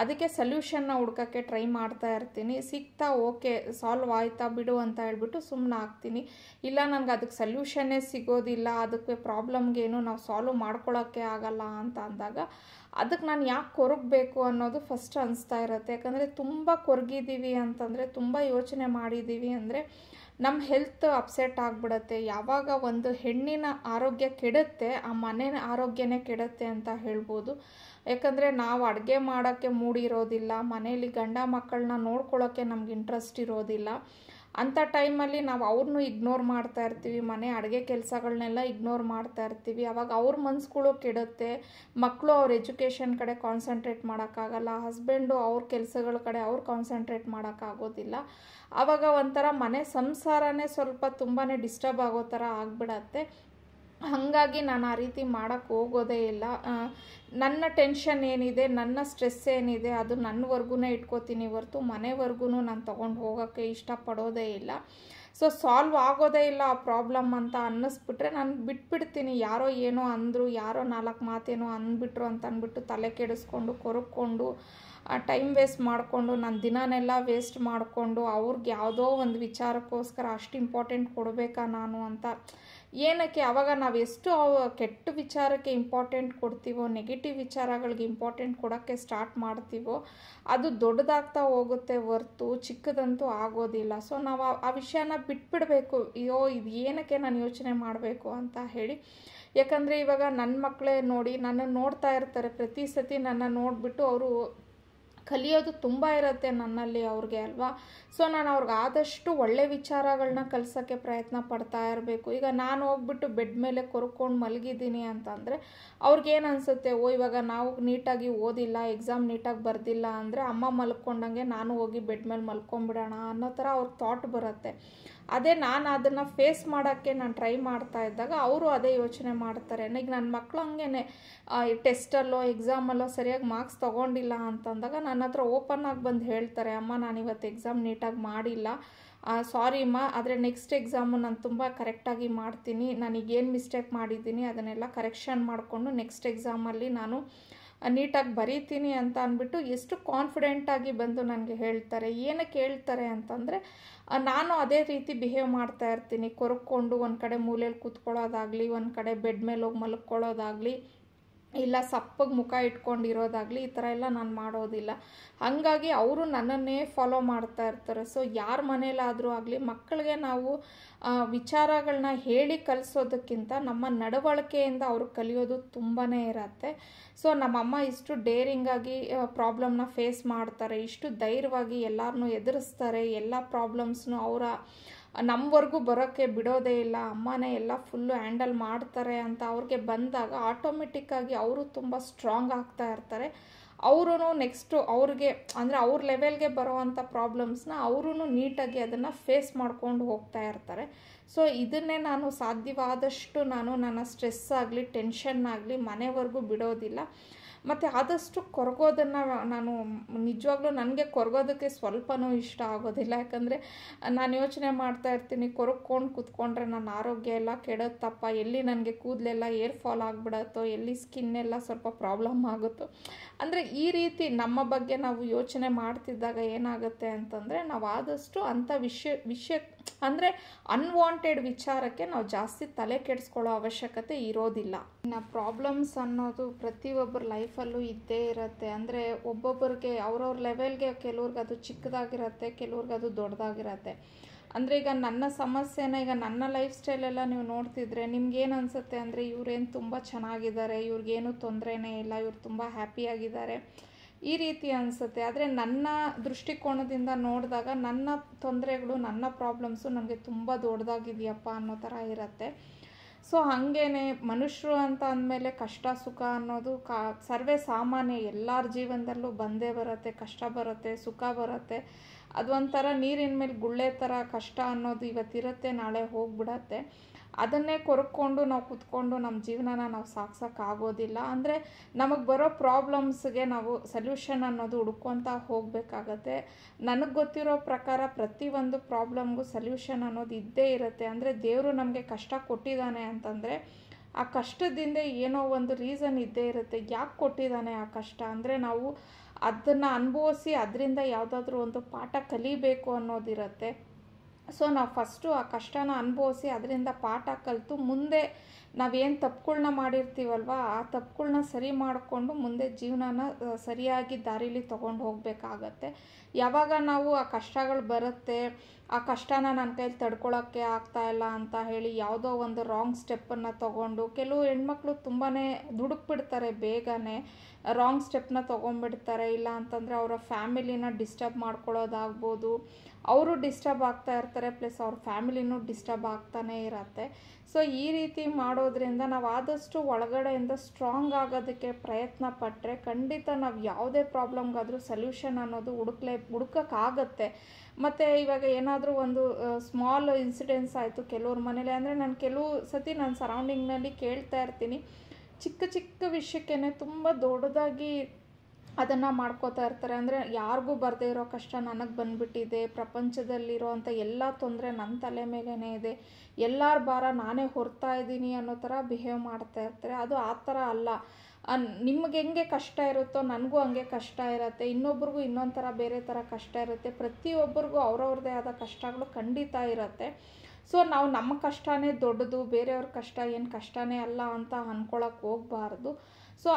ಅದಕ್ಕೆ ಸಲ್ಯೂಷನ್ನ ಹುಡ್ಕೋಕ್ಕೆ ಟ್ರೈ ಮಾಡ್ತಾ ಇರ್ತೀನಿ. ಸಿಗ್ತಾ ಓಕೆ ಸಾಲ್ವ್ ಆಯ್ತಾ ಬಿಡು ಅಂತ ಹೇಳ್ಬಿಟ್ಟು ಸುಮ್ಮನೆ ಆಗ್ತೀನಿ ಇಲ್ಲ ನನಗೆ ಅದಕ್ಕೆ ಸಲ್ಯೂಷನ್ನೇ ಸಿಗೋದಿಲ್ಲ, ಅದಕ್ಕೆ ಪ್ರಾಬ್ಲಮ್ಗೇನು ನಾವು ಸಾಲ್ವ್ ಮಾಡ್ಕೊಳ್ಳೋಕ್ಕೆ ಆಗಲ್ಲ ಅಂತ ಅಂದಾಗ ಅದಕ್ಕೆ ನಾನು ಯಾಕೆ ಕೊರಗಬೇಕು ಅನ್ನೋದು ಫಸ್ಟ್ ಅನಿಸ್ತಾ ಇರುತ್ತೆ. ಯಾಕಂದರೆ ತುಂಬ ಕೊರಗಿದ್ದೀವಿ ಅಂತಂದರೆ, ತುಂಬ ಯೋಚನೆ ಮಾಡಿದ್ದೀವಿ ಅಂದರೆ ನಮ್ಮ ಹೆಲ್ತ್ ಅಪ್ಸೆಟ್ ಆಗಿಬಿಡತ್ತೆ. ಯಾವಾಗ ಒಂದು ಹೆಣ್ಣಿನ ಆರೋಗ್ಯ ಕೆಡುತ್ತೆ, ಆ ಮನೇನ ಆರೋಗ್ಯನೇ ಕೆಡುತ್ತೆ ಅಂತ ಹೇಳ್ಬೋದು. ಯಾಕಂದರೆ ನಾವು ಅಡುಗೆ ಮಾಡೋಕ್ಕೆ ಮೂಡಿರೋದಿಲ್ಲ ಮನೇಲಿ ಗಂಡ ಮಕ್ಕಳನ್ನ ನೋಡ್ಕೊಳ್ಳೋಕ್ಕೆ ನಮ್ಗೆ ಇಂಟ್ರೆಸ್ಟ್ ಇರೋದಿಲ್ಲ. ಅಂಥ ಟೈಮಲ್ಲಿ ನಾವು ಅವ್ರನ್ನೂ ಇಗ್ನೋರ್ ಮಾಡ್ತಾ ಇರ್ತೀವಿ, ಮನೆ ಅಡುಗೆ ಕೆಲಸಗಳನ್ನೆಲ್ಲ ಇಗ್ನೋರ್ ಮಾಡ್ತಾ ಇರ್ತೀವಿ. ಅವಾಗ ಅವ್ರ ಮನ್ಸುಗಳು ಕೆಡುತ್ತೆ. ಮಕ್ಕಳು ಅವ್ರ ಎಜುಕೇಷನ್ ಕಡೆ ಕಾನ್ಸಂಟ್ರೇಟ್ ಮಾಡೋಕ್ಕಾಗಲ್ಲ. ಹಸ್ಬೆಂಡು ಅವ್ರ ಕೆಲಸಗಳ ಕಡೆ ಅವ್ರು ಕಾನ್ಸಂಟ್ರೇಟ್ ಮಾಡೋಕ್ಕಾಗೋದಿಲ್ಲ. ಆವಾಗ ಒಂಥರ ಮನೆ ಸಂಸಾರನೇ ಸ್ವಲ್ಪ ತುಂಬಾ ಡಿಸ್ಟರ್ಬ್ ಆಗೋ ಥರ ಆಗಿಬಿಡತ್ತೆ. ಹಾಗಾಗಿ ನಾನು ಆ ರೀತಿ ಮಾಡೋಕ್ಕೆ ಹೋಗೋದೇ ಇಲ್ಲ. ನನ್ನ ಟೆನ್ಷನ್ ಏನಿದೆ, ನನ್ನ ಸ್ಟ್ರೆಸ್ ಏನಿದೆ, ಅದು ನನ್ನವರೆಗೂ ಇಟ್ಕೋತೀನಿ ಹೊರ್ತು ಮನೆವರೆಗೂ ನಾನು ತೊಗೊಂಡು ಹೋಗೋಕ್ಕೆ ಇಷ್ಟಪಡೋದೇ ಇಲ್ಲ. ಸೊ ಸಾಲ್ವ್ ಆಗೋದೇ ಇಲ್ಲ ಆ ಪ್ರಾಬ್ಲಮ್ ಅಂತ ಅನ್ನಿಸ್ಬಿಟ್ರೆ ನಾನು ಬಿಟ್ಬಿಡ್ತೀನಿ. ಯಾರೋ ಏನೋ ಅಂದರು, ಯಾರೋ ನಾಲ್ಕು ಮಾತೇನೋ ಅಂದ್ಬಿಟ್ರು ಅಂತ ಅಂದ್ಬಿಟ್ಟು ತಲೆ ಕೆಡಿಸ್ಕೊಂಡು, ಕೊರಕೊಂಡು ಟೈಮ್ ವೇಸ್ಟ್ ಮಾಡಿಕೊಂಡು ನನ್ನ ದಿನನೆಲ್ಲ ವೇಸ್ಟ್ ಮಾಡಿಕೊಂಡು, ಅವ್ರಿಗೆ ಯಾವುದೋ ಒಂದು ವಿಚಾರಕ್ಕೋಸ್ಕರ ಅಷ್ಟು ಇಂಪಾರ್ಟೆಂಟ್ ಕೊಡಬೇಕಾ ನಾನು ಅಂತ ಏನಕ್ಕೆ ಆವಾಗ ನಾವು ಎಷ್ಟು ಕೆಟ್ಟ ವಿಚಾರಕ್ಕೆ ಇಂಪಾರ್ಟೆಂಟ್ ಕೊಡ್ತೀವೋ ನೆಗೆಟಿವ್ ವಿಚಾರಗಳಿಗೆ ಇಂಪಾರ್ಟೆಂಟ್ ಕೊಡೋಕ್ಕೆ ಸ್ಟಾರ್ಟ್ ಮಾಡ್ತೀವೋ, ಅದು ದೊಡ್ಡದಾಗ್ತಾ ಹೋಗುತ್ತೆ ಹೊರ್ತು, ಚಿಕ್ಕದಂತೂ ಆಗೋದಿಲ್ಲ. ಸೊ ನಾವು ಆ ವಿಷಯನ ಬಿಟ್ಬಿಡಬೇಕು. ಅಯ್ಯೋ, ಇದು ಏನಕ್ಕೆ ನಾನು ಯೋಚನೆ ಮಾಡಬೇಕು ಅಂತ ಹೇಳಿ. ಯಾಕಂದರೆ ಇವಾಗ ನನ್ನ ಮಕ್ಕಳೇ ನೋಡಿ ನನ್ನನ್ನು ನೋಡ್ತಾ ಇರ್ತಾರೆ. ಪ್ರತಿ ಸತಿ ನನ್ನ ನೋಡಿಬಿಟ್ಟು ಅವರು ಕಲಿಯೋದು ತುಂಬ ಇರುತ್ತೆ ನನ್ನಲ್ಲಿ ಅವ್ರಿಗೆ ಅಲ್ವಾ? ಸೊ ನಾನು ಅವ್ರಿಗೆ ಆದಷ್ಟು ಒಳ್ಳೆ ವಿಚಾರಗಳನ್ನ ಕಲಿಸೋಕ್ಕೆ ಪ್ರಯತ್ನ ಪಡ್ತಾ ಇರಬೇಕು. ಈಗ ನಾನು ಹೋಗ್ಬಿಟ್ಟು ಬೆಡ್ ಮೇಲೆ ಕೊರ್ಕೊಂಡು ಮಲಗಿದ್ದೀನಿ ಅಂತಂದರೆ ಅವ್ರಿಗೇನು ಅನಿಸುತ್ತೆ, ಓ, ಇವಾಗ ನಾವು ನೀಟಾಗಿ ಓದಿಲ್ಲ ಎಕ್ಸಾಮ್ ನೀಟಾಗಿ ಬರ್ದಿಲ್ಲ ಅಂದರೆ ಅಮ್ಮ ಮಲ್ಕೊಂಡಂಗೆ ನಾನು ಹೋಗಿ ಬೆಡ್ ಮೇಲೆ ಮಲ್ಕೊಂಬಿಡೋಣ ಅನ್ನೋ ಥರ ಅವ್ರ ಥಾಟ್ ಬರುತ್ತೆ. ಅದೇ ನಾನು ಅದನ್ನು ಫೇಸ್ ಮಾಡೋಕ್ಕೆ ನಾನು ಟ್ರೈ ಮಾಡ್ತಾ ಇದ್ದಾಗ ಅವರು ಅದೇ ಯೋಚನೆ ಮಾಡ್ತಾರೆ. ಈಗ ನನ್ನ ಮಕ್ಕಳು ಹಂಗೇನೆ ಟೆಸ್ಟಲ್ಲೋ ಎಕ್ಸಾಮಲ್ಲೋ ಸರಿಯಾಗಿ ಮಾರ್ಕ್ಸ್ ತೊಗೊಂಡಿಲ್ಲ ಅಂತಂದಾಗ ನನ್ನ ಹತ್ರ ಓಪನ್ ಆಗಿ ಬಂದು ಹೇಳ್ತಾರೆ, ಅಮ್ಮ, ನಾನು ಇವತ್ತು ಎಕ್ಸಾಮ್ ನೀಟಾಗಿ ಮಾಡಿಲ್ಲ. ಸಾರಿ ಅಮ್ಮ, ಆದರೆ ನೆಕ್ಸ್ಟ್ ಎಕ್ಸಾಮು ನಾನು ತುಂಬ ಕರೆಕ್ಟಾಗಿ ಮಾಡ್ತೀನಿ. ನಾನೀಗೇನು ಮಿಸ್ಟೇಕ್ ಮಾಡಿದ್ದೀನಿ, ಅದನ್ನೆಲ್ಲ ಕರೆಕ್ಷನ್ ಮಾಡಿಕೊಂಡು ನೆಕ್ಸ್ಟ್ ಎಕ್ಸಾಮಲ್ಲಿ ನಾನು ನೀಟಾಗಿ ಬರೀತೀನಿ ಅಂತ ಅಂದ್ಬಿಟ್ಟು ಎಷ್ಟು ಕಾನ್ಫಿಡೆಂಟಾಗಿ ಬಂದು ನನಗೆ ಹೇಳ್ತಾರೆ, ಏನಕ್ಕೆ ಹೇಳ್ತಾರೆ ಅಂತಂದರೆ ನಾನು ಅದೇ ರೀತಿ ಬಿಹೇವ್ ಮಾಡ್ತಾ ಇರ್ತೀನಿ, ಕೊರಕೊಂಡು ಒಂದು ಕಡೆ ಮೂಲೆಯಲ್ಲಿ ಕೂತ್ಕೊಳ್ಳೋದಾಗಲಿ, ಒಂದು ಕಡೆ ಬೆಡ್ ಮೇಲೆ ಹೋಗಿ ಮಲ್ಕೊಳ್ಳೋದಾಗಲಿ ಇಲ್ಲ ಸಪ್ಪಗೆ ಮುಖ ಇಟ್ಕೊಂಡಿರೋದಾಗಲಿ ಈ ಥರ ಎಲ್ಲ ನಾನು ಮಾಡೋದಿಲ್ಲ. ಹಾಗಾಗಿ ಅವರು ನನ್ನನ್ನೇ ಫಾಲೋ ಮಾಡ್ತಾ ಇರ್ತಾರೆ. ಸೊ ಯಾರ ಮನೇಲಾದರೂ ಆಗಲಿ, ಮಕ್ಕಳಿಗೆ ನಾವು ವಿಚಾರಗಳನ್ನ ಹೇಳಿ ಕಲಿಸೋದಕ್ಕಿಂತ ನಮ್ಮ ನಡವಳಿಕೆಯಿಂದ ಅವರು ಕಲಿಯೋದು ತುಂಬಾ ಇರತ್ತೆ. ಸೊ ನಮ್ಮಮ್ಮ ಇಷ್ಟು ಡೇರಿಂಗಾಗಿ ಪ್ರಾಬ್ಲಮ್ನ ಫೇಸ್ ಮಾಡ್ತಾರೆ. ಇಷ್ಟು ಧೈರ್ಯವಾಗಿ ಎಲ್ಲರನ್ನೂ ಎದುರಿಸ್ತಾರೆ. ಎಲ್ಲ ಪ್ರಾಬ್ಲಮ್ಸ್ನು ಅವರ ನಮ್ಮವರೆಗೂ ಬರೋಕ್ಕೆ ಬಿಡೋದೇ ಇಲ್ಲ. ಅಮ್ಮನೇ ಎಲ್ಲ ಫುಲ್ಲು ಹ್ಯಾಂಡಲ್ ಮಾಡ್ತಾರೆ ಅಂತ ಅವ್ರಿಗೆ ಬಂದಾಗ ಆಟೋಮೆಟಿಕ್ಕಾಗಿ ಅವರು ತುಂಬ ಸ್ಟ್ರಾಂಗ್ ಆಗ್ತಾ ಇರ್ತಾರೆ. ಅವರು ನೆಕ್ಸ್ಟು ಅವ್ರಿಗೆ, ಅಂದರೆ ಅವ್ರ ಲೆವೆಲ್ಗೆ ಬರೋವಂಥ ಪ್ರಾಬ್ಲಮ್ಸ್ನ ಅವರು ನೀಟಾಗಿ ಅದನ್ನು ಫೇಸ್ ಮಾಡ್ಕೊಂಡು ಹೋಗ್ತಾ ಇರ್ತಾರೆ. ಸೊ ಇದನ್ನೇ ನಾನು ಸಾಧ್ಯವಾದಷ್ಟು ನಾನು ನನ್ನ ಸ್ಟ್ರೆಸ್ ಆಗಲಿ ಟೆನ್ಷನ್ ಆಗಲಿ ಮನೆವರೆಗೂ ಬಿಡೋದಿಲ್ಲ. ಮತ್ತು ಆದಷ್ಟು ಕೊರಗೋದನ್ನು ನಾನು ನಿಜವಾಗ್ಲೂ ನನಗೆ ಕೊರಗೋದಕ್ಕೆ ಸ್ವಲ್ಪನೂ ಇಷ್ಟ ಆಗೋದಿಲ್ಲ. ಯಾಕಂದರೆ ನಾನು ಯೋಚನೆ ಮಾಡ್ತಾ ಇರ್ತೀನಿ ಕೊರಗ್ಕೊಂಡು ಕೂತ್ಕೊಂಡ್ರೆ ನನ್ನ ಆರೋಗ್ಯ ಎಲ್ಲ ಕೆಡುತ್ತಪ್ಪ ಎಲ್ಲಿ ನನಗೆ ಕೂದಲೆಲ್ಲ ಏರ್ ಫಾಲ್ ಆಗಿಬಿಡತ್ತೋ, ಎಲ್ಲಿ ಸ್ಕಿನ್ನೆಲ್ಲ ಸ್ವಲ್ಪ ಪ್ರಾಬ್ಲಮ್ ಆಗುತ್ತೋ. ಅಂದರೆ ಈ ರೀತಿ ನಮ್ಮ ಬಗ್ಗೆ ನಾವು ಯೋಚನೆ ಮಾಡ್ತಿದ್ದಾಗ ಏನಾಗುತ್ತೆ ಅಂತಂದರೆ ನಾವು ಆದಷ್ಟು ಅಂಥ ವಿಷಯ ವಿಷಯ, ಅಂದರೆ ಅನ್ವಾಂಟೆಡ್ ವಿಚಾರಕ್ಕೆ ನಾವು ಜಾಸ್ತಿ ತಲೆ ಕೆಡಿಸ್ಕೊಳ್ಳೋ ಅವಶ್ಯಕತೆ ಇರೋದಿಲ್ಲ. ಇನ್ನು ಪ್ರಾಬ್ಲಮ್ಸ್ ಅನ್ನೋದು ಪ್ರತಿಯೊಬ್ಬರ ಲೈಫಲ್ಲೂ ಇದ್ದೇ ಇರುತ್ತೆ. ಅಂದರೆ ಒಬ್ಬೊಬ್ಬರಿಗೆ ಅವ್ರವ್ರ ಲೆವೆಲ್ಗೆ ಕೆಲವ್ರಿಗೆ ಅದು ಚಿಕ್ಕದಾಗಿರತ್ತೆ, ಕೆಲವ್ರಿಗೆ ಅದು ದೊಡ್ಡದಾಗಿರುತ್ತೆ. ಅಂದರೆ ಈಗ ನನ್ನ ಸಮಸ್ಯೆನ ಈಗ ನನ್ನ ಲೈಫ್ ಸ್ಟೈಲೆಲ್ಲ ನೀವು ನೋಡ್ತಿದ್ರೆ ನಿಮ್ಗೇನು ಅನಿಸುತ್ತೆ ಅಂದರೆ ಇವ್ರೇನು ತುಂಬ ಚೆನ್ನಾಗಿದ್ದಾರೆ, ಇವ್ರಿಗೇನು ತೊಂದರೆನೇ ಇಲ್ಲ, ಇವ್ರು ತುಂಬ ಹ್ಯಾಪಿಯಾಗಿದ್ದಾರೆ ಈ ರೀತಿ ಅನಿಸುತ್ತೆ. ಆದರೆ ನನ್ನ ದೃಷ್ಟಿಕೋನದಿಂದ ನೋಡಿದಾಗ ನನ್ನ ತೊಂದರೆಗಳು, ನನ್ನ ಪ್ರಾಬ್ಲಮ್ಸು ನನಗೆ ತುಂಬ ದೊಡ್ಡದಾಗಿದೆಯಪ್ಪ ಅನ್ನೋ ಥರ ಇರುತ್ತೆ. ಸೊ ಹಾಗೇನೆ ಮನುಷ್ಯರು ಅಂತ ಅಂದಮೇಲೆ ಕಷ್ಟ, ಸುಖ ಅನ್ನೋದು ಕಾ, ಸರ್ವೇ ಸಾಮಾನ್ಯ ಎಲ್ಲರ ಜೀವನದಲ್ಲೂ ಬಂದೇ ಬರುತ್ತೆ, ಕಷ್ಟ ಬರುತ್ತೆ, ಸುಖ ಬರುತ್ತೆ. ಅದೊಂಥರ ನೀರಿನ ಮೇಲೆ ಗುಳ್ಳೆ ಥರ ಕಷ್ಟ ಅನ್ನೋದು ಇವತ್ತಿರುತ್ತೆ ನಾಳೆ ಹೋಗ್ಬಿಡತ್ತೆ. ಅದನ್ನೇ ಕೊರಕೊಂಡು ನಾವು ಕುತ್ಕೊಂಡು ನಮ್ಮ ಜೀವನನ ನಾವು ಸಾಗ್ಸೋಕ್ಕಾಗೋದಿಲ್ಲ ಅಂದರೆ ನಮಗೆ ಬರೋ ಪ್ರಾಬ್ಲಮ್ಸ್ಗೆ ನಾವು ಸೊಲ್ಯೂಷನ್ ಅನ್ನೋದು ಹುಡ್ಕೊತ ಹೋಗಬೇಕಾಗತ್ತೆ. ನನಗೆ ಗೊತ್ತಿರೋ ಪ್ರಕಾರ ಪ್ರತಿಯೊಂದು ಪ್ರಾಬ್ಲಮ್ಗೂ ಸೊಲ್ಯೂಷನ್ ಅನ್ನೋದು ಇದ್ದೇ ಇರುತ್ತೆ. ಅಂದರೆ ದೇವರು ನಮಗೆ ಕಷ್ಟ ಕೊಟ್ಟಿದ್ದಾನೆ ಅಂತಂದರೆ ಆ ಕಷ್ಟದಿಂದ ಏನೋ ಒಂದು ರೀಸನ್ ಇದ್ದೇ ಇರುತ್ತೆ. ಯಾಕೆ ಕೊಟ್ಟಿದ್ದಾನೆ ಆ ಕಷ್ಟ? ಅಂದರೆ ನಾವು ಅದನ್ನು ಅನುಭವಿಸಿ ಅದರಿಂದ ಯಾವುದಾದ್ರೂ ಒಂದು ಪಾಠ ಕಲಿಬೇಕು ಅನ್ನೋದಿರುತ್ತೆ. ಸೊ ನಾವು ಫಸ್ಟು ಆ ಕಷ್ಟನ ಅನುಭವಿಸಿ ಅದರಿಂದ ಪಾಠ ಕಲಿತು ಮುಂದೆ ನಾವೇನು ತಪ್ಪುಗಳನ್ನ ಮಾಡಿರ್ತೀವಲ್ವ, ಆ ತಪ್ಪುಗಳ್ನ ಸರಿ ಮಾಡಿಕೊಂಡು ಮುಂದೆ ಜೀವನನ ಸರಿಯಾಗಿ ದಾರೀಲಿ ತೊಗೊಂಡು ಹೋಗಬೇಕಾಗತ್ತೆ. ಯಾವಾಗ ನಾವು ಆ ಕಷ್ಟಗಳು ಬರುತ್ತೆ, ಆ ಕಷ್ಟನ ನನ್ನ ಕೈಲಿ ತಡ್ಕೊಳ್ಳೋಕ್ಕೆ ಇಲ್ಲ ಅಂತ ಹೇಳಿ ಯಾವುದೋ ಒಂದು ರಾಂಗ್ ಸ್ಟೆಪ್ಪನ್ನು ತೊಗೊಂಡು, ಕೆಲವು ಹೆಣ್ಮಕ್ಳು ತುಂಬಾ ದುಡುಕ್ಬಿಡ್ತಾರೆ ಬೇಗನೆ ರಾಂಗ್ ಸ್ಟೆಪ್ನ ತೊಗೊಂಡ್ಬಿಡ್ತಾರೆ, ಇಲ್ಲ ಅಂತಂದರೆ ಅವರ ಫ್ಯಾಮಿಲಿನ ಡಿಸ್ಟರ್ಬ್ ಮಾಡ್ಕೊಳ್ಳೋದಾಗ್ಬೋದು. ಅವರು ಡಿಸ್ಟರ್ಬ್ ಆಗ್ತಾ ಇರ್ತಾರೆ ಪ್ಲಸ್ ಅವ್ರ ಫ್ಯಾಮಿಲಿನೂ ಡಿಸ್ಟರ್ಬ್ ಆಗ್ತಾನೇ ಇರತ್ತೆ. ಸೊ ಈ ರೀತಿ ಮಾಡೋದ್ರಿಂದ ನಾವು ಆದಷ್ಟು ಒಳಗಡೆಯಿಂದ ಸ್ಟ್ರಾಂಗ್ ಆಗೋದಕ್ಕೆ ಪ್ರಯತ್ನ ಪಟ್ಟರೆ ಖಂಡಿತ ನಾವು ಯಾವುದೇ ಪ್ರಾಬ್ಲಮ್ಗಾದರೂ ಸೊಲ್ಯೂಷನ್ ಅನ್ನೋದು ಹುಡುಕ್ಲೇ ಹುಡುಕೋಕ್ಕಾಗತ್ತೆ. ಮತ್ತು ಇವಾಗ ಏನಾದರೂ ಒಂದು ಸ್ಮಾಲ್ ಇನ್ಸಿಡೆನ್ಸ್ ಆಯಿತು ಕೆಲವ್ರ ಮನೇಲಿ, ಅಂದರೆ ನಾನು ಕೆಲವು ಸತಿ ನಾನು ಸರೌಂಡಿಂಗ್ನಲ್ಲಿ ಕೇಳ್ತಾ ಇರ್ತೀನಿ. ಚಿಕ್ಕ ಚಿಕ್ಕ ವಿಷಯಕ್ಕೇ ತುಂಬ ದೊಡ್ಡದಾಗಿ ಅದನ್ನು ಮಾಡ್ಕೋತಾ ಇರ್ತಾರೆ. ಅಂದರೆ ಯಾರಿಗೂ ಬರದೇ ಇರೋ ಕಷ್ಟ ನನಗೆ ಬಂದುಬಿಟ್ಟಿದೆ. ಪ್ರಪಂಚದಲ್ಲಿರೋವಂಥ ಎಲ್ಲ ತೊಂದರೆ ನನ್ನ ತಲೆ ಮೇಲೇ ಇದೆ. ಎಲ್ಲರ ಭಾರ ನಾನೇ ಹೊರ್ತಾ ಇದ್ದೀನಿ ಅನ್ನೋ ಥರ ಬಿಹೇವ್ ಮಾಡ್ತಾ ಇರ್ತಾರೆ. ಅದು ಆ ಥರ ಅಲ್ಲ. ನಿಮ್ಗೆ ಹೆಂಗೆ ಕಷ್ಟ ಇರುತ್ತೋ ನನಗೂ ಹಂಗೆ ಕಷ್ಟ ಇರುತ್ತೆ. ಇನ್ನೊಬ್ರಿಗೂ ಇನ್ನೊಂದು ಥರ ಬೇರೆ ಥರ ಕಷ್ಟ ಇರುತ್ತೆ. ಪ್ರತಿಯೊಬ್ಬರಿಗೂ ಅವ್ರವ್ರದ್ದೇ ಆದ ಕಷ್ಟಗಳು ಖಂಡಿತ ಇರುತ್ತೆ. ಸೊ ನಾವು ನಮ್ಮ ಕಷ್ಟನೇ ದೊಡ್ಡದು, ಬೇರೆಯವ್ರ ಕಷ್ಟ ಏನು ಕಷ್ಟನೇ ಅಲ್ಲ ಅಂತ ಅಂದ್ಕೊಳಕ್ಕೆ ಹೋಗಬಾರ್ದು. ಸೊ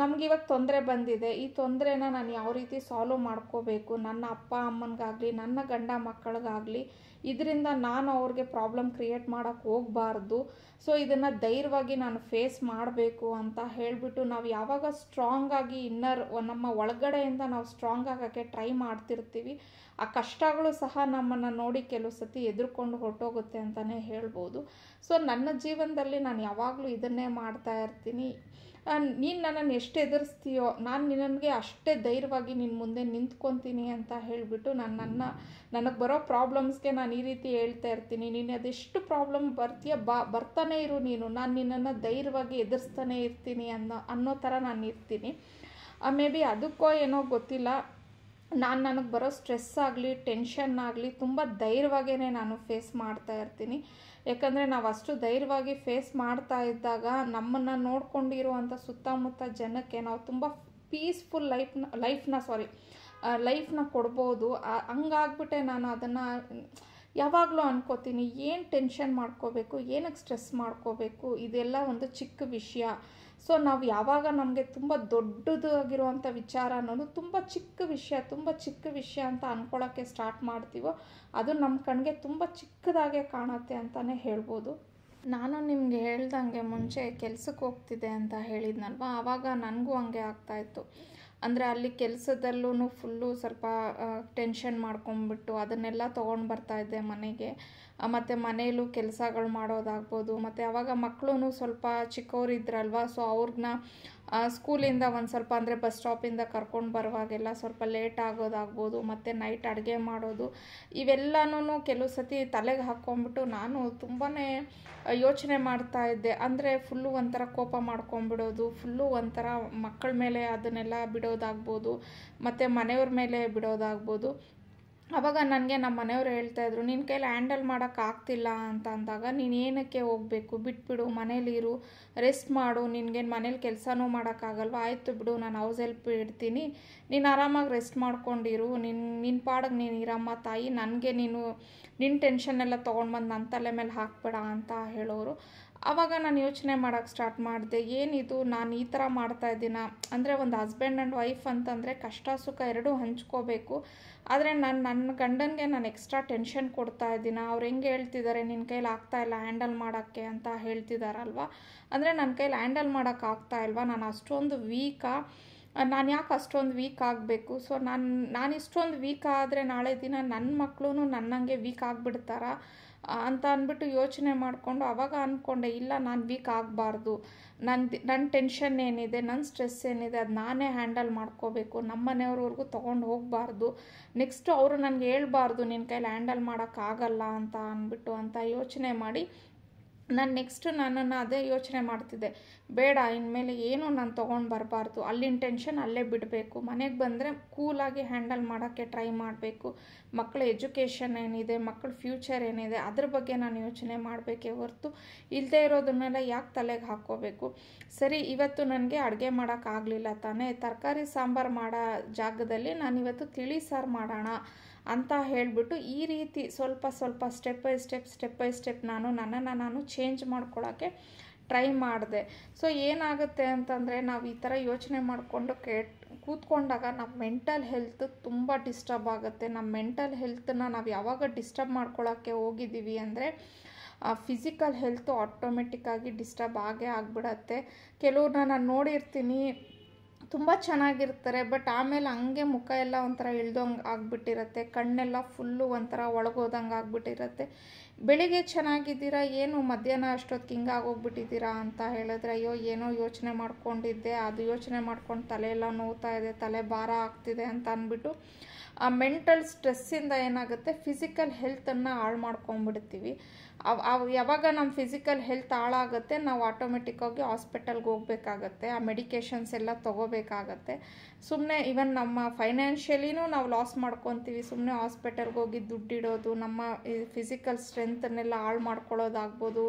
ನಮ್ಗೆ ಇವಾಗ ತೊಂದರೆ ಬಂದಿದೆ. ಈ ತೊಂದರೆನ ನಾನು ಯಾವ ರೀತಿ ಸಾಲ್ವ್ ಮಾಡ್ಕೋಬೇಕು? ನನ್ನ ಅಪ್ಪ ಅಮ್ಮನಿಗಾಗಲಿ, ನನ್ನ ಗಂಡ ಮಕ್ಕಳಿಗಾಗಲಿ, ಇದರಿಂದ ನಾನು ಅವ್ರಿಗೆ ಪ್ರಾಬ್ಲಮ್ ಕ್ರಿಯೇಟ್ ಮಾಡೋಕ್ಕೆ ಹೋಗಬಾರ್ದು. ಸೊ ಇದನ್ನು ಧೈರ್ಯವಾಗಿ ನಾನು ಫೇಸ್ ಮಾಡಬೇಕು ಅಂತ ಹೇಳಿಬಿಟ್ಟು ನಾವು ಯಾವಾಗ ಸ್ಟ್ರಾಂಗಾಗಿ ಇನ್ನರ್ ನಮ್ಮ ಒಳಗಡೆಯಿಂದ ನಾವು ಸ್ಟ್ರಾಂಗ್ ಆಗೋಕ್ಕೆ ಟ್ರೈ ಮಾಡ್ತಿರ್ತೀವಿ. ಆ ಕಷ್ಟಗಳು ಸಹ ನಮ್ಮನ್ನು ನೋಡಿ ಕೆಲವು ಸತಿ ಎದುರ್ಕೊಂಡು ಹೊರಟೋಗುತ್ತೆ ಅಂತಲೇ ಹೇಳ್ಬೋದು. ಸೊ ನನ್ನ ಜೀವನದಲ್ಲಿ ನಾನು ಯಾವಾಗಲೂ ಇದನ್ನೇ ಮಾಡ್ತಾ ಇರ್ತೀನಿ. ನೀನು ನನ್ನನ್ನು ಎಷ್ಟು ಎದುರಿಸ್ತೀಯೋ, ನಾನು ನಿನಗೆ ಅಷ್ಟೇ ಧೈರ್ಯವಾಗಿ ನಿನ್ನ ಮುಂದೆ ನಿಂತ್ಕೊತೀನಿ ಅಂತ ಹೇಳಿಬಿಟ್ಟು ನಾನು ನನ್ನ, ನನಗೆ ಬರೋ ಪ್ರಾಬ್ಲಮ್ಸ್ಗೆ ನಾನು ಈ ರೀತಿ ಹೇಳ್ತಾ ಇರ್ತೀನಿ. ನೀನು ಅದೆಷ್ಟು ಪ್ರಾಬ್ಲಮ್ ಬರ್ತೀಯ, ಬಾ, ಬರ್ತಾನೆ ಇರು ನೀನು. ನಾನು ನಿನ್ನನ್ನು ಧೈರ್ಯವಾಗಿ ಎದುರಿಸ್ತಾನೆ ಇರ್ತೀನಿ ಅನ್ನೋ ಅನ್ನೋ ಥರ ನಾನು ಇರ್ತೀನಿ. ಮೇ ಬಿ ಅದಕ್ಕೋ ಏನೋ ಗೊತ್ತಿಲ್ಲ. ನಾನು ನನಗೆ ಬರೋ ಸ್ಟ್ರೆಸ್ ಆಗಲಿ, ಟೆನ್ಷನ್ ಆಗಲಿ ತುಂಬ ಧೈರ್ಯವಾಗೇ ನಾನು ಫೇಸ್ ಮಾಡ್ತಾ ಇರ್ತೀನಿ. ಯಾಕಂದರೆ ನಾವು ಅಷ್ಟು ಧೈರ್ಯವಾಗಿ ಫೇಸ್ ಮಾಡ್ತಾ ಇದ್ದಾಗ ನಮ್ಮನ್ನು ನೋಡ್ಕೊಂಡಿರುವಂಥ ಸುತ್ತಮುತ್ತ ಜನಕ್ಕೆ ನಾವು ತುಂಬ ಪೀಸ್ಫುಲ್ ಲೈಫ್ನ ಲೈಫ್ನ ಸಾರಿ ಲೈಫ್ನ ಕೊಡ್ಬೋದು. ಹಂಗಾಗ್ಬಿಟ್ಟೆ ನಾನು ಅದನ್ನು ಯಾವಾಗಲೂ ಅನ್ಕೋತೀನಿ, ಏನು ಟೆನ್ಷನ್ ಮಾಡ್ಕೋಬೇಕು ಏನಕ್ಕೆ ಸ್ಟ್ರೆಸ್ ಮಾಡ್ಕೋಬೇಕು, ಇದೆಲ್ಲ ಒಂದು ಚಿಕ್ಕ ವಿಷಯ. ಸೊ ನಾವು ಯಾವಾಗ ನಮಗೆ ತುಂಬ ದೊಡ್ಡದಾಗಿರುವಂಥ ವಿಚಾರ ಅನ್ನೋದು ತುಂಬ ಚಿಕ್ಕ ವಿಷಯ, ತುಂಬ ಚಿಕ್ಕ ವಿಷಯ ಅಂತ ಅಂದ್ಕೊಳ್ಳೋಕ್ಕೆ ಸ್ಟಾರ್ಟ್ ಮಾಡ್ತೀವೋ, ಅದು ನಮ್ಮ ಕಣ್ಣಿಗೆ ತುಂಬ ಚಿಕ್ಕದಾಗೆ ಕಾಣುತ್ತೆ ಅಂತಲೇ ಹೇಳ್ಬೋದು. ನಾನು ನಿಮಗೆ ಹೇಳ್ದಂಗೆ ಮುಂಚೆ ಕೆಲಸಕ್ಕೆ ಹೋಗ್ತಿದ್ದೆ ಅಂತ ಹೇಳಿದ್ನಲ್ವ? ಆವಾಗ ನನಗೂ ಹಂಗೆ ಆಗ್ತಾಯಿತ್ತು ಅಂದರೆ ಅಲ್ಲಿ ಕೆಲಸದಲ್ಲೂ ಫುಲ್ಲು ಸ್ವಲ್ಪ ಟೆನ್ಷನ್ ಮಾಡ್ಕೊಂಬಿಟ್ಟು ಅದನ್ನೆಲ್ಲ ತೊಗೊಂಡು ಬರ್ತಾಯಿದ್ದೆ ಮನೆಗೆ. ಮತ್ತು ಮನೆಯಲ್ಲೂ ಕೆಲಸಗಳು ಮಾಡೋದಾಗ್ಬೋದು, ಮತ್ತು ಅವಾಗ ಮಕ್ಕಳು ಸ್ವಲ್ಪ ಚಿಕ್ಕವರಿದ್ರಲ್ವ ಸೊ ಅವ್ರನ್ನ ಸ್ಕೂಲಿಂದ ಒಂದು ಸ್ವಲ್ಪ ಅಂದರೆ ಬಸ್ ಸ್ಟಾಪಿಂದ ಕರ್ಕೊಂಡು ಬರುವಾಗೆಲ್ಲ ಸ್ವಲ್ಪ ಲೇಟ್ ಆಗೋದಾಗ್ಬೋದು, ಮತ್ತು ನೈಟ್ ಅಡುಗೆ ಮಾಡೋದು ಇವೆಲ್ಲನೂ ಕೆಲವು ಸತಿ ತಲೆಗೆ ಹಾಕ್ಕೊಂಬಿಟ್ಟು ನಾನು ತುಂಬಾ ಯೋಚನೆ ಮಾಡ್ತಾ ಇದ್ದೆ. ಅಂದರೆ ಫುಲ್ಲು ಒಂಥರ ಕೋಪ ಮಾಡ್ಕೊಂಬಿಡೋದು ಫುಲ್ಲು ಒಂಥರ ಮಕ್ಕಳ ಮೇಲೆ ಅದನ್ನೆಲ್ಲ ಬಿಡೋದಾಗ್ಬೋದು, ಮತ್ತು ಮನೆಯವ್ರ ಮೇಲೆ ಬಿಡೋದಾಗ್ಬೋದು. ಆವಾಗ ನನಗೆ ನಮ್ಮ ಮನೆಯವರು ಹೇಳ್ತಾಯಿದ್ರು ನಿನ್ನ ಕೈಲಿ ಹ್ಯಾಂಡಲ್ ಮಾಡೋಕ್ಕಾಗ್ತಿಲ್ಲ ಅಂತ ಅಂದಾಗ, ನೀನು ಏನಕ್ಕೆ ಹೋಗಬೇಕು? ಬಿಟ್ಬಿಡು ಮನೇಲಿರು ರೆಸ್ಟ್ ಮಾಡು ನಿನಗೇನು ಮನೇಲಿ ಕೆಲಸನೂ ಮಾಡೋಕ್ಕಾಗಲ್ವ ಆಯಿತು ಬಿಡು, ನಾನು ಹೌಸ್ ಹೆಲ್ಪ್ ಇಡ್ತೀನಿ. ನೀನು ಆರಾಮಾಗಿ ರೆಸ್ಟ್ ಮಾಡ್ಕೊಂಡಿರು. ನಿನ್ನ ನಿನ್ನ ಪಾಡಿಗೆ ನೀನು ಇರಮ್ಮ ತಾಯಿ. ನನಗೆ ನೀನು ನಿನ್ನ ಟೆನ್ಷನ್ ಎಲ್ಲ ತೊಗೊಂಡು ಬಂದು ನನ್ನ ತಲೆ ಮೇಲೆ ಹಾಕ್ಬೇಡ ಅಂತ ಹೇಳೋರು. ಆವಾಗ ನಾನು ಯೋಚನೆ ಮಾಡೋಕ್ಕೆ ಸ್ಟಾರ್ಟ್ ಮಾಡಿದೆ, ಏನಿದು ನಾನು ಈ ಥರ ಮಾಡ್ತಾ ಇದ್ದೀನ? ಅಂದರೆ ಒಂದು ಹಸ್ಬೆಂಡ್ ಆ್ಯಂಡ್ ವೈಫ್ ಅಂತಂದರೆ ಕಷ್ಟ ಸುಖ ಎರಡೂ ಹಂಚ್ಕೋಬೇಕು. ಆದರೆ ನಾನು ನನ್ನ ಗಂಡನಿಗೆ ನಾನು ಎಕ್ಸ್ಟ್ರಾ ಟೆನ್ಷನ್ ಕೊಡ್ತಾ ಇದ್ದೀನ? ಅವ್ರು ಹೆಂಗೆ ಹೇಳ್ತಿದ್ದಾರೆ ನಿನ್ನ ಕೈಲಿ ಆಗ್ತಾ ಇಲ್ಲ ಹ್ಯಾಂಡಲ್ ಮಾಡೋಕ್ಕೆ ಅಂತ ಹೇಳ್ತಿದ್ದಾರಲ್ವ ಅಂದರೆ ನನ್ನ ಕೈಲಿ ಹ್ಯಾಂಡಲ್ ಮಾಡೋಕ್ಕೆ ಆಗ್ತಾ ಇಲ್ವಾ? ನಾನು ಅಷ್ಟೊಂದು ವೀಕಾ ನಾನು ಯಾಕೆ ಅಷ್ಟೊಂದು ವೀಕ್ ಆಗಬೇಕು? ಸೊ ನಾನು ನಾನು ಇಷ್ಟೊಂದು ವೀಕ್ ಆದರೆ ನಾಳೆ ದಿನ ನನ್ನ ಮಕ್ಕಳು ನನ್ನಂಗೆ ವೀಕ್ ಆಗಿಬಿಡ್ತಾರ? ಅಂತ ಅಂದ್ಬಿಟ್ಟು ಯೋಚನೆ ಮಾಡಿಕೊಂಡು ಅವಾಗ ಅಂದ್ಕೊಂಡೆ ಇಲ್ಲ, ನಾನು ವೀಕ್ ಆಗಬಾರ್ದು. ನನ್ನ ನನ್ನ ಟೆನ್ಷನ್ ಏನಿದೆ ನನ್ನ ಸ್ಟ್ರೆಸ್ ಏನಿದೆ, ಅದು ನಾನೇ ಹ್ಯಾಂಡಲ್ ಮಾಡ್ಕೋಬೇಕು. ನಮ್ಮ ಮನೆಯವ್ರವ್ರಿಗೂ ತೊಗೊಂಡು ಹೋಗಬಾರ್ದು. ನೆಕ್ಸ್ಟು ಅವರು ನನಗೆ ಹೇಳ್ಬಾರ್ದು ನಿನ್ನ ಕೈಲಿ ಹ್ಯಾಂಡಲ್ ಮಾಡೋಕ್ಕಾಗಲ್ಲ ಅಂತ ಅಂದ್ಬಿಟ್ಟು ಅಂತ ಯೋಚನೆ ಮಾಡಿ ನಾನು ನೆಕ್ಸ್ಟ್ ನನ್ನನ್ನು ಅದೇ ಯೋಚನೆ ಮಾಡ್ತಿದ್ದೆ. ಬೇಡ, ಇನ್ಮೇಲೆ ಏನು ನಾನು ತೊಗೊಂಡು ಬರಬಾರ್ದು. ಅಲ್ಲಿನ ಟೆನ್ಷನ್ ಅಲ್ಲೇ ಬಿಡಬೇಕು. ಮನೆಗೆ ಬಂದರೆ ಕೂಲಾಗಿ ಹ್ಯಾಂಡಲ್ ಮಾಡೋಕ್ಕೆ ಟ್ರೈ ಮಾಡಬೇಕು. ಮಕ್ಕಳ ಎಜುಕೇಷನ್ ಏನಿದೆ ಮಕ್ಕಳ ಫ್ಯೂಚರ್ ಏನಿದೆ, ಅದ್ರ ಬಗ್ಗೆ ನಾನು ಯೋಚನೆ ಮಾಡಬೇಕೇ ಹೊರತು ಇಲ್ಲದೆ ಇರೋದನ್ನೆಲ್ಲ ಯಾಕೆ ತಲೆಗೆ ಹಾಕ್ಕೋಬೇಕು ಸರಿ, ಇವತ್ತು ನನಗೆ ಅಡುಗೆ ಮಾಡೋಕ್ಕಾಗಲಿಲ್ಲ ತಾನೇ. ತರಕಾರಿ ಸಾಂಬಾರು ಮಾಡೋ ಜಾಗದಲ್ಲಿ ನಾನಿವತ್ತು ತಿಳಿ ಸಾರು ಮಾಡೋಣ. ಅಂತ ಹೇಳಿಬಿಟ್ಟು ಈ ರೀತಿ ಸ್ವಲ್ಪ ಸ್ವಲ್ಪ step by step step by step ನಾನು ನನ್ನನ್ನು ನಾನು ಚೇಂಜ್ ಮಾಡ್ಕೊಳ್ಳೋಕ್ಕೆ ಟ್ರೈ ಮಾಡಿದೆ. ಸೊ ಏನಾಗುತ್ತೆ ಅಂತಂದರೆ ನಾವು ಈ ಥರ ಯೋಚನೆ ಮಾಡಿಕೊಂಡು ಕೆಟ್, ಕೂತ್ಕೊಂಡಾಗ ನಮ್ಮ ಮೆಂಟಲ್ ಹೆಲ್ತ್ ತುಂಬ ಡಿಸ್ಟರ್ಬ್ ಆಗುತ್ತೆ. ನಮ್ಮ ಮೆಂಟಲ್ ಹೆಲ್ತನ್ನ ನಾವು ಯಾವಾಗ ಡಿಸ್ಟರ್ಬ್ ಮಾಡ್ಕೊಳ್ಳೋಕ್ಕೆ ಹೋಗಿದ್ದೀವಿ ಅಂದರೆ ಫಿಸಿಕಲ್ ಹೆಲ್ತು ಆಟೋಮೆಟಿಕ್ಕಾಗಿ ಡಿಸ್ಟರ್ಬ್ ಆಗೇ ಆಗಿಬಿಡತ್ತೆ. ಕೆಲವ್ರನ್ನ ನಾನು ನೋಡಿರ್ತೀನಿ ತುಂಬ ಚೆನ್ನಾಗಿರ್ತಾರೆ ಬಟ್ ಆಮೇಲೆ ಹಂಗೆ ಮುಖ ಎಲ್ಲ ಒಂಥರ ಇಳ್ದಂಗೆ ಆಗ್ಬಿಟ್ಟಿರತ್ತೆ, ಕಣ್ಣೆಲ್ಲ ಫುಲ್ಲು ಒಂಥರ ಒಳಗೋದಂಗೆ ಆಗ್ಬಿಟ್ಟಿರತ್ತೆ. ಬೆಳಿಗ್ಗೆ ಚೆನ್ನಾಗಿದ್ದೀರಾ, ಏನು ಮಧ್ಯಾಹ್ನ ಅಷ್ಟೊತ್ತಿಗೆ ಹಿಂಗೆ ಆಗೋಗ್ಬಿಟ್ಟಿದ್ದೀರಾ ಅಂತ ಹೇಳಿದ್ರೆ, ಅಯ್ಯೋ, ಏನೋ ಯೋಚನೆ ಮಾಡ್ಕೊಂಡಿದ್ದೆ, ಅದು ಯೋಚನೆ ಮಾಡ್ಕೊಂಡು ತಲೆ ಎಲ್ಲ ನೋವ್ತಾ ಇದೆ, ತಲೆ ಭಾರ ಆಗ್ತಿದೆ ಅಂತ ಅಂದ್ಬಿಟ್ಟು ಆ ಮೆಂಟಲ್ ಸ್ಟ್ರೆಸ್ಸಿಂದ ಏನಾಗುತ್ತೆ? ಫಿಸಿಕಲ್ ಹೆಲ್ತನ್ನು ಹಾಳು ಮಾಡ್ಕೊಂಡ್ಬಿಡ್ತೀವಿ. ಅವ್ ಯಾವಾಗ ನಮ್ಮ ಫಿಸಿಕಲ್ ಹೆಲ್ತ್ ಹಾಳಾಗುತ್ತೆ, ನಾವು ಆಟೋಮೆಟಿಕ್ಕಾಗಿ ಹಾಸ್ಪಿಟಲ್ಗೆ ಹೋಗ್ಬೇಕಾಗತ್ತೆ, ಆ ಮೆಡಿಕೇಷನ್ಸ್ ಎಲ್ಲ ತೊಗೋಬೇಕಾಗತ್ತೆ. ಸುಮ್ಮನೆ ಇವನ್ ನಮ್ಮ ಫೈನಾನ್ಷಿಯಲಿನೂ ನಾವು ಲಾಸ್ ಮಾಡ್ಕೊತೀವಿ. ಸುಮ್ಮನೆ ಹಾಸ್ಪಿಟಲ್ಗೆ ಹೋಗಿ ದುಡ್ಡಿಡೋದು, ನಮ್ಮ ಫಿಸಿಕಲ್ ಸ್ಟ್ರೆಂತನ್ನೆಲ್ಲ ಹಾಳು ಮಾಡ್ಕೊಳ್ಳೋದಾಗ್ಬೋದು.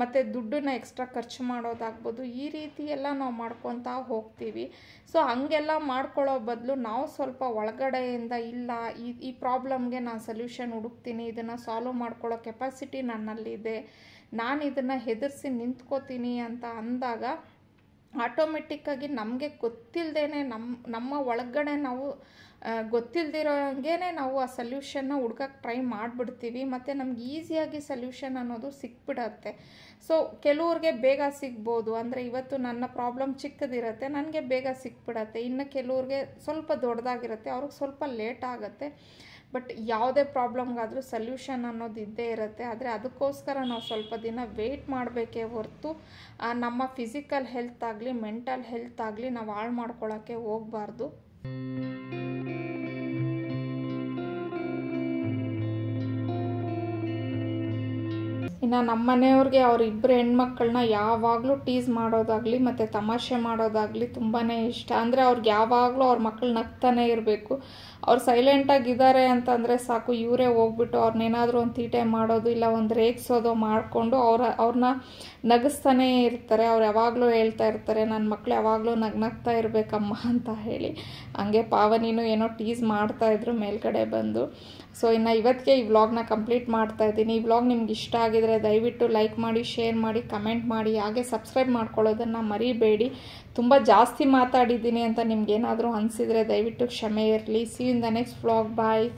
ಮತ್ತು ದುಡ್ಡನ್ನ ಎಕ್ಸ್ಟ್ರಾ ಖರ್ಚು ಮಾಡೋದಾಗ್ಬೋದು, ಈ ರೀತಿ ಎಲ್ಲ ನಾವು ಮಾಡ್ಕೊತಾ ಹೋಗ್ತೀವಿ. ಸೊ ಹಂಗೆಲ್ಲ ಮಾಡ್ಕೊಳ್ಳೋ ಬದಲು ನಾವು ಸ್ವಲ್ಪ ಒಳಗಡೆಯಿಂದ ಇಲ್ಲ, ಈ ಈ ಪ್ರಾಬ್ಲಮ್ಗೆ ನಾನು ಸೊಲ್ಯೂಷನ್ ಹುಡುಕ್ತೀನಿ, ಇದನ್ನು ಸಾಲ್ವ್ ಮಾಡ್ಕೊಳ್ಳೋ ಕೆಪಾಸಿಟಿ ನನ್ನಲ್ಲಿದೆ, ನಾನು ಇದನ್ನು ಹೆದರಿಸಿ ನಿಂತ್ಕೋತೀನಿ ಅಂತ ಅಂದಾಗ ಆಟೋಮೆಟಿಕ್ಕಾಗಿ ನಮಗೆ ಗೊತ್ತಿಲ್ಲದೇ ನಮ್ಮ ನಮ್ಮ ಒಳಗಡೆ ನಾವು ಗೊತ್ತಿಲ್ಲದಿರೋ ಹಂಗೇ ನಾವು ಆ ಸಲ್ಯೂಷನ್ನ ಹುಡ್ಕಕ್ಕೆ ಟ್ರೈ ಮಾಡಿಬಿಡ್ತೀವಿ, ಮತ್ತು ನಮ್ಗೆ ಈಸಿಯಾಗಿ ಸಲ್ಯೂಷನ್ ಅನ್ನೋದು ಸಿಕ್ಬಿಡತ್ತೆ. ಸೊ ಕೆಲವ್ರಿಗೆ ಬೇಗ ಸಿಗ್ಬೋದು, ಅಂದರೆ ಇವತ್ತು ನನ್ನ ಪ್ರಾಬ್ಲಮ್ ಚಿಕ್ಕದಿರುತ್ತೆ, ನನಗೆ ಬೇಗ ಸಿಕ್ಬಿಡತ್ತೆ. ಇನ್ನು ಕೆಲವ್ರಿಗೆ ಸ್ವಲ್ಪ ದೊಡ್ಡದಾಗಿರುತ್ತೆ ಅವ್ರಿಗೆ ಸ್ವಲ್ಪ ಲೇಟ್ ಆಗುತ್ತೆ. ಬಟ್ ಯಾವುದೇ ಪ್ರಾಬ್ಲಮ್ಗಾದರೂ ಸಲ್ಯೂಷನ್ ಅನ್ನೋದು ಇದ್ದೇ ಇರುತ್ತೆ. ಆದರೆ ಅದಕ್ಕೋಸ್ಕರ ನಾವು ಸ್ವಲ್ಪ ದಿನ ವೆಯ್ಟ್ ಮಾಡಬೇಕೇ ಹೊರತು ನಮ್ಮ ಫಿಸಿಕಲ್ ಹೆಲ್ತ್ ಆಗಲಿ, ಮೆಂಟಲ್ ಹೆಲ್ತ್ ಆಗಲಿ ನಾವು ಹಾಳು ಮಾಡ್ಕೊಳ್ಳೋಕ್ಕೆ ಹೋಗಬಾರ್ದು. ಇನ್ನು ನಮ್ಮ ಮನೆಯವ್ರಿಗೆ ಅವರಿಬ್ಬರು ಹೆಣ್ಮಕ್ಳನ್ನ ಯಾವಾಗಲೂ ಟೀಸ್ ಮಾಡೋದಾಗಲಿ ಮತ್ತು ತಮಾಷೆ ಮಾಡೋದಾಗಲಿ ತುಂಬಾ ಇಷ್ಟ. ಅಂದರೆ ಅವ್ರಿಗೆ ಯಾವಾಗಲೂ ಅವ್ರ ಮಕ್ಕಳು ನಗ್ತಾನೆ ಇರಬೇಕು. ಅವ್ರು ಸೈಲೆಂಟಾಗಿದ್ದಾರೆ ಅಂತಂದರೆ ಸಾಕು ಇವರೇ ಹೋಗ್ಬಿಟ್ಟು ಅವ್ರನ್ನೇನಾದರೂ ಒಂದು ತೀಟೆ ಮಾಡೋದು ಇಲ್ಲ ಒಂದು ರೇಗಿಸೋದು ಮಾಡಿಕೊಂಡು ಅವ್ರ ಅವ್ರನ್ನ ನಗಿಸ್ತಾನೇ ಇರ್ತಾರೆ. ಅವ್ರು ಯಾವಾಗಲೂ ಹೇಳ್ತಾ ಇರ್ತಾರೆ ನನ್ನ ಮಕ್ಕಳು ಯಾವಾಗಲೂ ನಗ್ನಗ್ತಾ ಇರಬೇಕಮ್ಮ ಅಂತ ಹೇಳಿ. ಹಂಗೆ ಪಾವನಿನೂ ಏನೋ ಟೀಸ್ ಮಾಡ್ತಾಯಿದ್ರು ಮೇಲ್ಗಡೆ ಬಂದು. ಸೊ ಇನ್ನು ಇವತ್ತಿಗೆ ಈ ವ್ಲಾಗ್ನ ಕಂಪ್ಲೀಟ್ ಮಾಡ್ತಾ ಇದ್ದೀನಿ. ಈ ವ್ಲಾಗ್ ನಿಮ್ಗೆ ಇಷ್ಟ ಆಗಿದರೆ ದಯವಿಟ್ಟು ಲೈಕ್ ಮಾಡಿ ಶೇರ್ ಮಾಡಿ ಕಮೆಂಟ್ ಮಾಡಿ, ಹಾಗೆ ಸಬ್ಸ್ಕ್ರೈಬ್ ಮಾಡ್ಕೊಳ್ಳೋದನ್ನು ಮರಿಬೇಡಿ. ತುಂಬ ಜಾಸ್ತಿ ಮಾತಾಡಿದ್ದೀನಿ ಅಂತ ನಿಮ್ಗೇನಾದರೂ ಅನಿಸಿದರೆ ದಯವಿಟ್ಟು ಕ್ಷಮೆ ಇರಲಿ. See in the next vlog bye